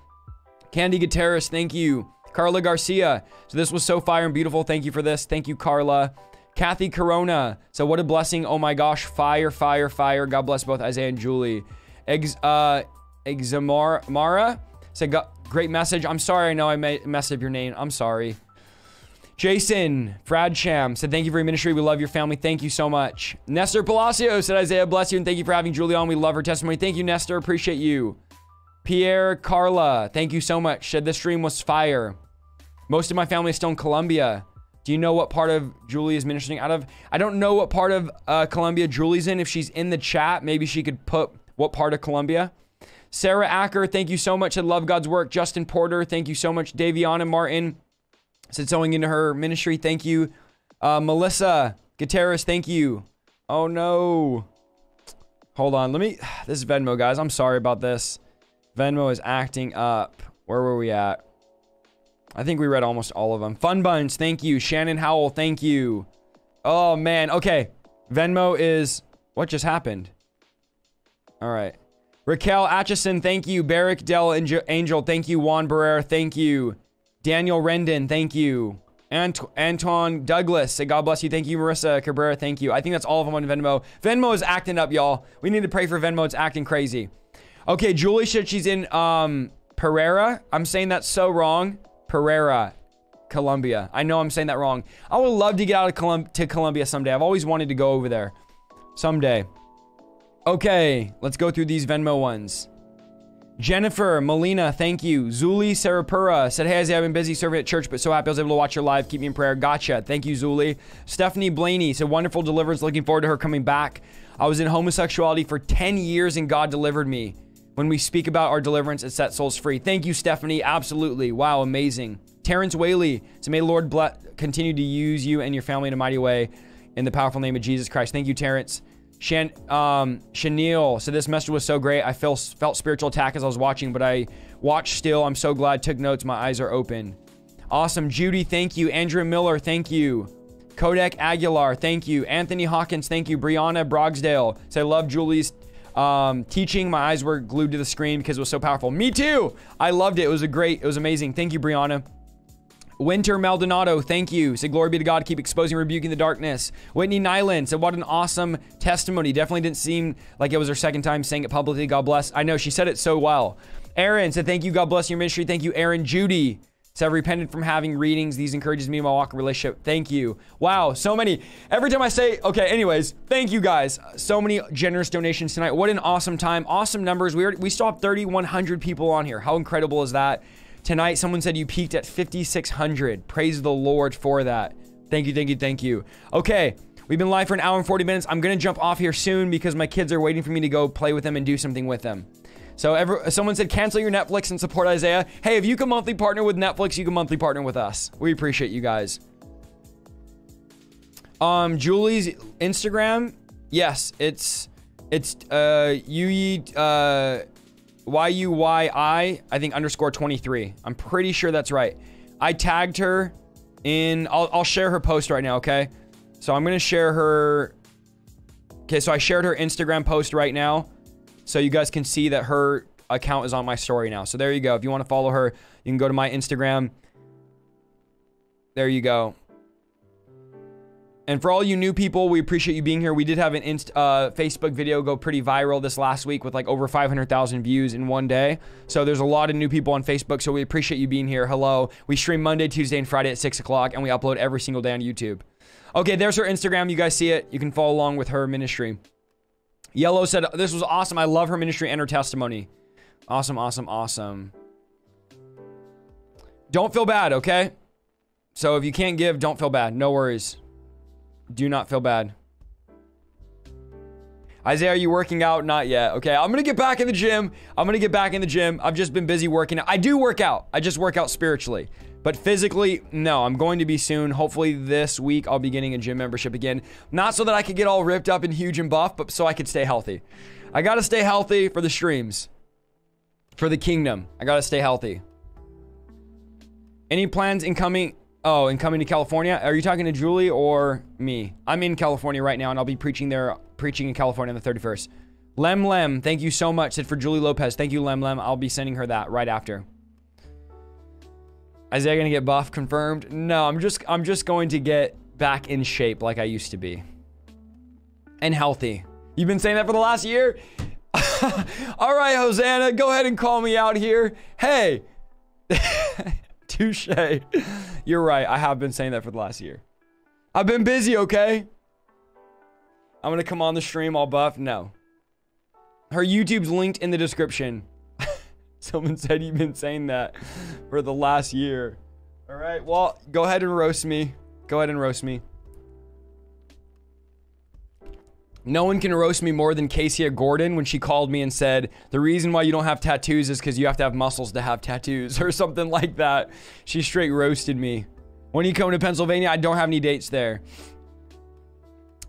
Candy Gutierrez, thank you. Carla Garcia. So this was so fire and beautiful. Thank you for this. Thank you, Carla. Kathy Corona. So what a blessing. Oh my gosh. Fire, fire, fire. God bless both Isaiah and Julie. Ex, uh, Examara said, great message. I'm sorry. I know I messed up your name. I'm sorry. Jason Fradsham said, thank you for your ministry. We love your family. Thank you so much. Nestor Palacio said, Isaiah, bless you. And thank you for having Julie on. We love her testimony. Thank you, Nestor. Appreciate you. Pierre Carla, thank you so much. Said the stream was fire. Most of my family is still in Colombia. Do you know what part of Julie is ministering out of? I don't know what part of uh, Colombia Julie's in. If she's in the chat, maybe she could put what part of Colombia. Sarah Acker, thank you so much. I love God's work. Justin Porter, thank you so much. Daviana Martin said sowing into her ministry. Thank you. Uh, Melissa Gutierrez, thank you. Oh no. Hold on. Let me. [sighs] This is Venmo, guys. I'm sorry about this. Venmo is acting up. Where were we at? I think we read almost all of them. Fun Buns, thank you. Shannon Howell, thank you. Oh, man. Okay. Venmo is... What just happened? All right. Raquel Atchison, thank you. Barrick Dell Angel, thank you. Juan Barrera, thank you. Daniel Rendon, thank you. Ant Antoine Douglas, God bless you. Thank you. Marissa Cabrera, thank you. I think that's all of them on Venmo. Venmo is acting up, y'all. We need to pray for Venmo. It's acting crazy. Okay, Julie said she's in um Pereira. I'm saying that so wrong. Pereira, Colombia. I know I'm saying that wrong. I would love to get out of Colum to Colombia someday. I've always wanted to go over there. Someday. Okay, let's go through these Venmo ones. Jennifer Molina, thank you. Zuli Sarapura said, Hey, Isaiah, I've been busy serving at church, but so happy I was able to watch your live. Keep me in prayer. Gotcha. Thank you, Zuli. Stephanie Blaney said, Wonderful deliverance. Looking forward to her coming back. I was in homosexuality for 10 years and God delivered me. When we speak about our deliverance, it sets souls free. Thank you, Stephanie. Absolutely. Wow, amazing. Terrence Whaley. So may Lord bless, continue to use you and your family in a mighty way in the powerful name of Jesus Christ. Thank you, Terrence. Shan, um, Chenille. So this message was so great. I felt, felt spiritual attack as I was watching, but I watched still. I'm so glad. Took notes. My eyes are open. Awesome. Judy, thank you. Andrew Miller, thank you. Kodak Aguilar, thank you. Anthony Hawkins, thank you. Brianna Brogsdale, say, I love Julie's um, teaching, my eyes were glued to the screen because it was so powerful. Me too. I loved it. It was a great, it was amazing. Thank you, Brianna. Winter Maldonado, thank you. Say, glory be to God. Keep exposing, rebuking the darkness. Whitney Nyland said, what an awesome testimony. Definitely didn't seem like it was her second time saying it publicly. God bless. I know she said it so well. Aaron said, thank you. God bless your ministry. Thank you, Aaron. Judy said, repented from having readings. These encourages me in my walk of relationship. Thank you. Wow, so many. Every time I say, okay, anyways, thank you guys. So many generous donations tonight. What an awesome time. Awesome numbers. We, already, we still have 3,100 people on here. How incredible is that? Tonight, someone said you peaked at 5,600. Praise the Lord for that. Thank you, thank you, thank you. Okay, we've been live for an hour and 40 minutes. I'm to jump off here soon because my kids are waiting for me to go play with them and do something with them. So ever, someone said cancel your Netflix and support Isaiah. Hey, if you can monthly partner with Netflix, you can monthly partner with us. We appreciate you guys. Um, Julie's Instagram, yes, it's it's uh U uh Y U Y I I think underscore 23. I'm pretty sure that's right. I tagged her in. I'll I'll share her post right now. Okay, so I'm gonna share her. Okay, so I shared her Instagram post right now, so you guys can see that her account is on my story now. So there you go. If you want to follow her, you can go to my Instagram. There you go. And for all you new people, we appreciate you being here. We did have an inst- uh, Facebook video go pretty viral this last week with like over 500,000 views in one day. So there's a lot of new people on Facebook. So we appreciate you being here. Hello. We stream Monday, Tuesday, and Friday at 6 o'clock, and we upload every single day on YouTube. Okay, there's her Instagram. You guys see it. You can follow along with her ministry. Yellow said, This was awesome. I love her ministry and her testimony. Awesome, awesome, awesome. Don't feel bad, okay? So if you can't give, don't feel bad. No worries. Do not feel bad. Isaiah, are you working out? Not yet. Okay, I'm gonna get back in the gym. I'm gonna get back in the gym. I've just been busy working. I do work out. I just work out spiritually. But physically, no, I'm going to be soon. Hopefully this week I'll be getting a gym membership again. Not so that I could get all ripped up and huge and buff, but so I could stay healthy. I gotta stay healthy for the streams. For the kingdom. I gotta stay healthy. Any plans in coming Oh, and coming to California? Are you talking to Julie or me? I'm in California right now, and I'll be preaching there, preaching in California on the 31st. Lem Lem, thank you so much. Said for Julie Lopez. Thank you, Lem Lem. I'll be sending her that right after. Isaiah gonna get buff confirmed? No, I'm just I'm just going to get back in shape like I used to be. And healthy. You've been saying that for the last year? [laughs] All right, Hosanna, go ahead and call me out here. Hey. [laughs] Touche. [laughs] You're right. I have been saying that for the last year. I've been busy, okay? I'm going to come on the stream all buff. No. Her YouTube's linked in the description. [laughs] Someone said you've been saying that for the last year. All right. Well, go ahead and roast me. Go ahead and roast me. No one can roast me more than Casey Gordon when she called me and said, The reason why you don't have tattoos is because you have to have muscles to have tattoos, [laughs] or something like that. She straight roasted me. When you come to Pennsylvania, I don't have any dates there.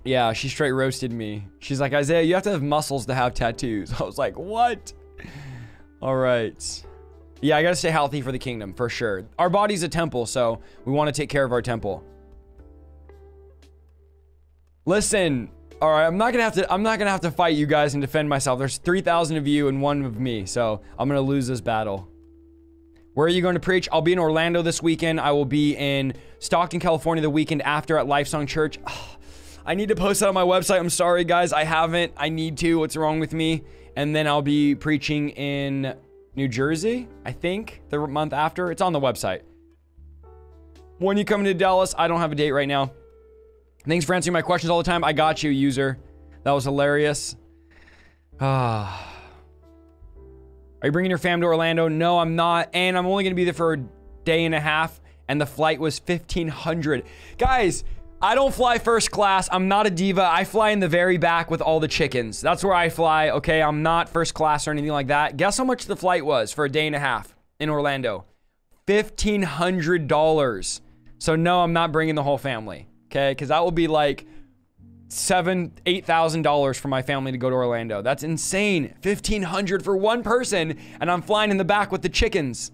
Yeah, she straight roasted me. She's like, Isaiah, you have to have muscles to have tattoos. [laughs] I was like, What? All right. Yeah, I gotta stay healthy for the kingdom, for sure. Our body's a temple, so we wanna take care of our temple. Listen, all right, I'm not gonna have to. I'm not gonna have to fight you guys and defend myself. There's 3,000 of you and one of me, so I'm gonna lose this battle. Where are you going to preach? I'll be in Orlando this weekend. I will be in Stockton, California the weekend after at Lifesong Church. [sighs] I need to post that on my website. I'm sorry, guys. I haven't. I need to. What's wrong with me? And then I'll be preaching in New Jersey, I think, the month after. It's on the website. When you come to Dallas, I don't have a date right now. Thanks for answering my questions all the time. I got you, user. That was hilarious. Ah. Are you bringing your fam to Orlando? No, I'm not. And I'm only going to be there for a day and a half. And the flight was 1500 Guys, I don't fly first class. I'm not a diva. I fly in the very back with all the chickens. That's where I fly. Okay, I'm not first class or anything like that. Guess how much the flight was for a day and a half in Orlando? $1,500. So, no, I'm not bringing the whole family okay? Because that will be like seven, eight thousand dollars for my family to go to Orlando. That's insane. Fifteen hundred for one person, and I'm flying in the back with the chickens.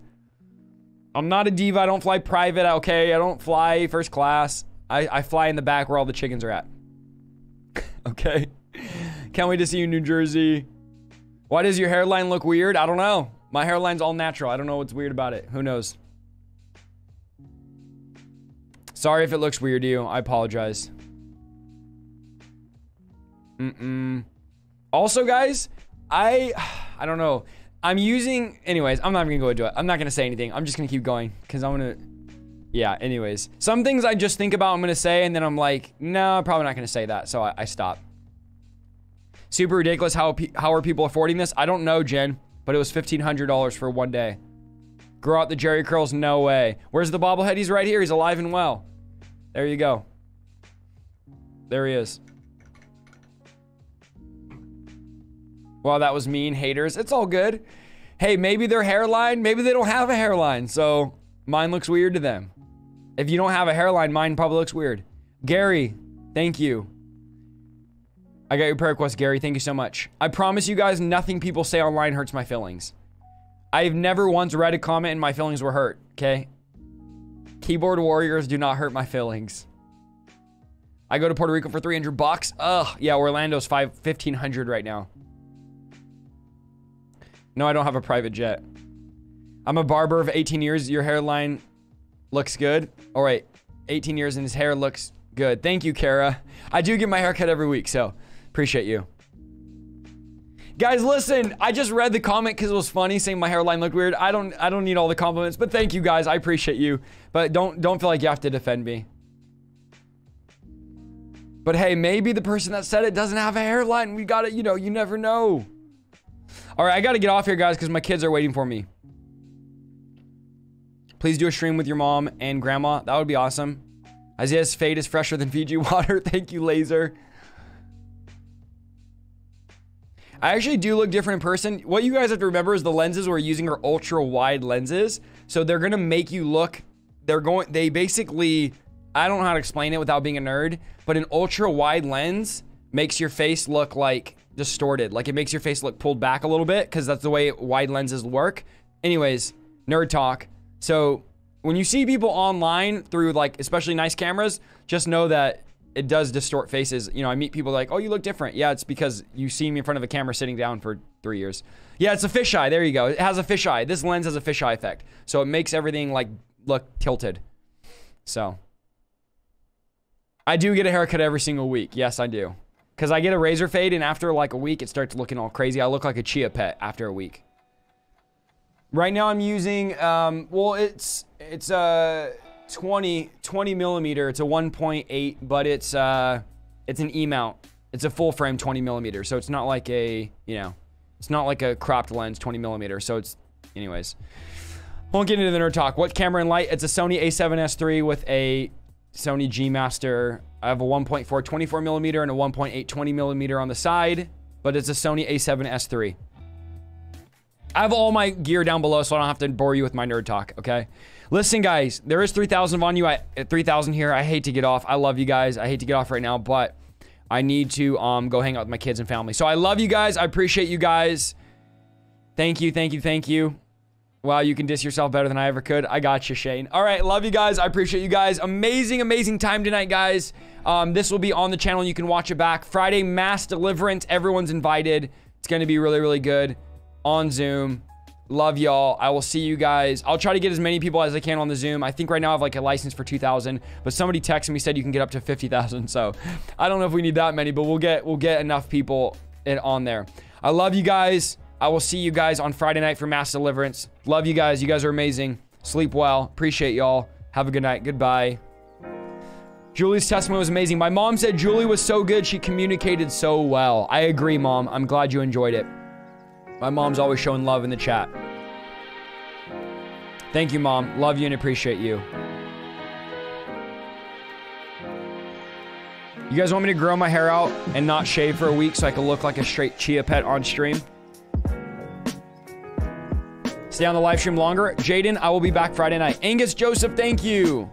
I'm not a diva. I don't fly private. Okay, I don't fly first class. I, I fly in the back where all the chickens are at. [laughs] okay. Can't wait to see you in New Jersey. Why does your hairline look weird? I don't know. My hairline's all natural. I don't know what's weird about it. Who knows? Sorry if it looks weird to you. I apologize. Mm-mm. Also, guys, I I don't know. I'm using anyways, I'm not even gonna go into it. I'm not gonna say anything. I'm just gonna keep going. Cause I'm gonna Yeah, anyways. Some things I just think about I'm gonna say, and then I'm like, no, probably not gonna say that. So I, I stop. Super ridiculous. How how are people affording this? I don't know, Jen, but it was $1,500 for one day. Grow out the Jheri curls? No way. Where's the bobblehead? He's right here. He's alive and well. There you go. There he is. Well, that was mean. Haters. It's all good. Hey, maybe their hairline, maybe they don't have a hairline, so mine looks weird to them. If you don't have a hairline, mine probably looks weird. Gary, Thank you. I got your prayer request, Gary. Thank you so much. I promise you guys, nothing people say online hurts my feelings. I've never once read a comment and my feelings were hurt, okay? Keyboard warriors do not hurt my feelings. I go to Puerto Rico for 300 bucks. Ugh, yeah, Orlando's five, 1500 right now. No, I don't have a private jet. I'm a barber of 18 years. Your hairline looks good. All right, 18 years and his hair looks good. Thank you, Kara. I do get my haircut every week, so appreciate you. Guys, listen, I just read the comment because it was funny saying my hairline looked weird. I don't I don't need all the compliments, but thank you guys. I appreciate you. But don't don't feel like you have to defend me. But hey, maybe the person that said it doesn't have a hairline. We got it, you know, you never know. All right, I got to get off here, guys, because my kids are waiting for me. Please do a stream with your mom and grandma. That would be awesome. Isaiah's fade is fresher than Fiji [laughs] water. Thank you, Laser. I actually do look different in person. What you guys have to remember is the lenses we're using are ultra wide lenses. So they're going to make you look, they're going, they basically, I don't know how to explain it without being a nerd, but an ultra wide lens makes your face look like distorted. Like it makes your face look pulled back a little bit because that's the way wide lenses work. Anyways, nerd talk. So when you see people online through like, especially nice cameras, just know that it does distort faces. You know, I meet people like, oh, you look different. Yeah, it's because you see me in front of a camera sitting down for three years. Yeah, it's a fisheye. There you go. It has a fisheye. This lens has a fisheye effect. So it makes everything like look tilted. So I do get a haircut every single week. Yes, I do. Because I get a razor fade and after like a week, it starts looking all crazy. I look like a chia pet after a week. Right now I'm using, um, well, it's, it's, uh, 20, 20 millimeter. It's a 1.8, but it's uh, it's an E mount. It's a full frame 20 millimeter, so it's not like a you know, it's not like a cropped lens 20 millimeter. So it's, anyways. Won't get into the nerd talk. What camera and light? It's a Sony A7S III with a Sony G Master. I have a 1.4 24 millimeter and a 1.8 20 millimeter on the side, but it's a Sony A7S III. I have all my gear down below, so I don't have to bore you with my nerd talk. Okay. Listen, guys, there is 3,000 on you at 3,000 here. I hate to get off. I love you guys. I hate to get off right now, but I need to um, go hang out with my kids and family. So I love you guys. I appreciate you guys. Thank you, thank you, thank you. Wow, you can diss yourself better than I ever could. I got you, Shane. All right, love you guys. I appreciate you guys. Amazing, amazing time tonight, guys. Um, this will be on the channel. You can watch it back. Friday, mass deliverance. Everyone's invited. It's going to be really, really good on Zoom. Love y'all. I will see you guys. I'll try to get as many people as I can on the Zoom. I think right now I have like a license for 2,000, but somebody texted me said you can get up to 50,000. So I don't know if we need that many, but we'll get we'll get enough people in, on there. I love you guys. I will see you guys on Friday night for Mass Deliverance. Love you guys. You guys are amazing. Sleep well. Appreciate y'all. Have a good night. Goodbye. Julie's testimony was amazing. My mom said Julie was so good. She communicated so well. I agree, mom. I'm glad you enjoyed it. My mom's always showing love in the chat. Thank you, mom. Love you and appreciate you. You guys want me to grow my hair out and not shave for a week so I can look like a straight chia pet on stream? Stay on the live stream longer. Jaden, I will be back Friday night. Angus Joseph, thank you.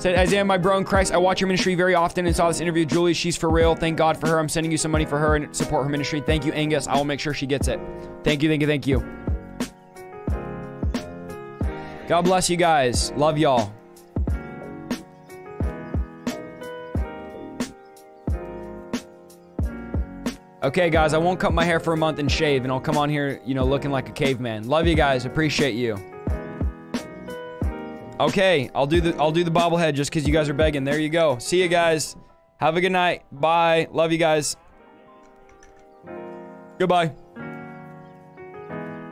Said Isaiah, my bro in Christ, I watch your ministry very often and saw this interview Julie. She's for real. Thank God for her. I'm sending you some money for her and support her ministry. Thank you, Angus. I will make sure she gets it. Thank you, thank you, thank you. God bless you guys. Love y'all. Okay, guys, I won't cut my hair for a month and shave, and I'll come on here, you know, looking like a caveman. Love you guys. Appreciate you. Okay, I'll do the I'll do the bobblehead just because you guys are begging. There you go. See you guys. Have a good night. Bye. Love you guys. Goodbye.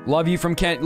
Love you from Kent.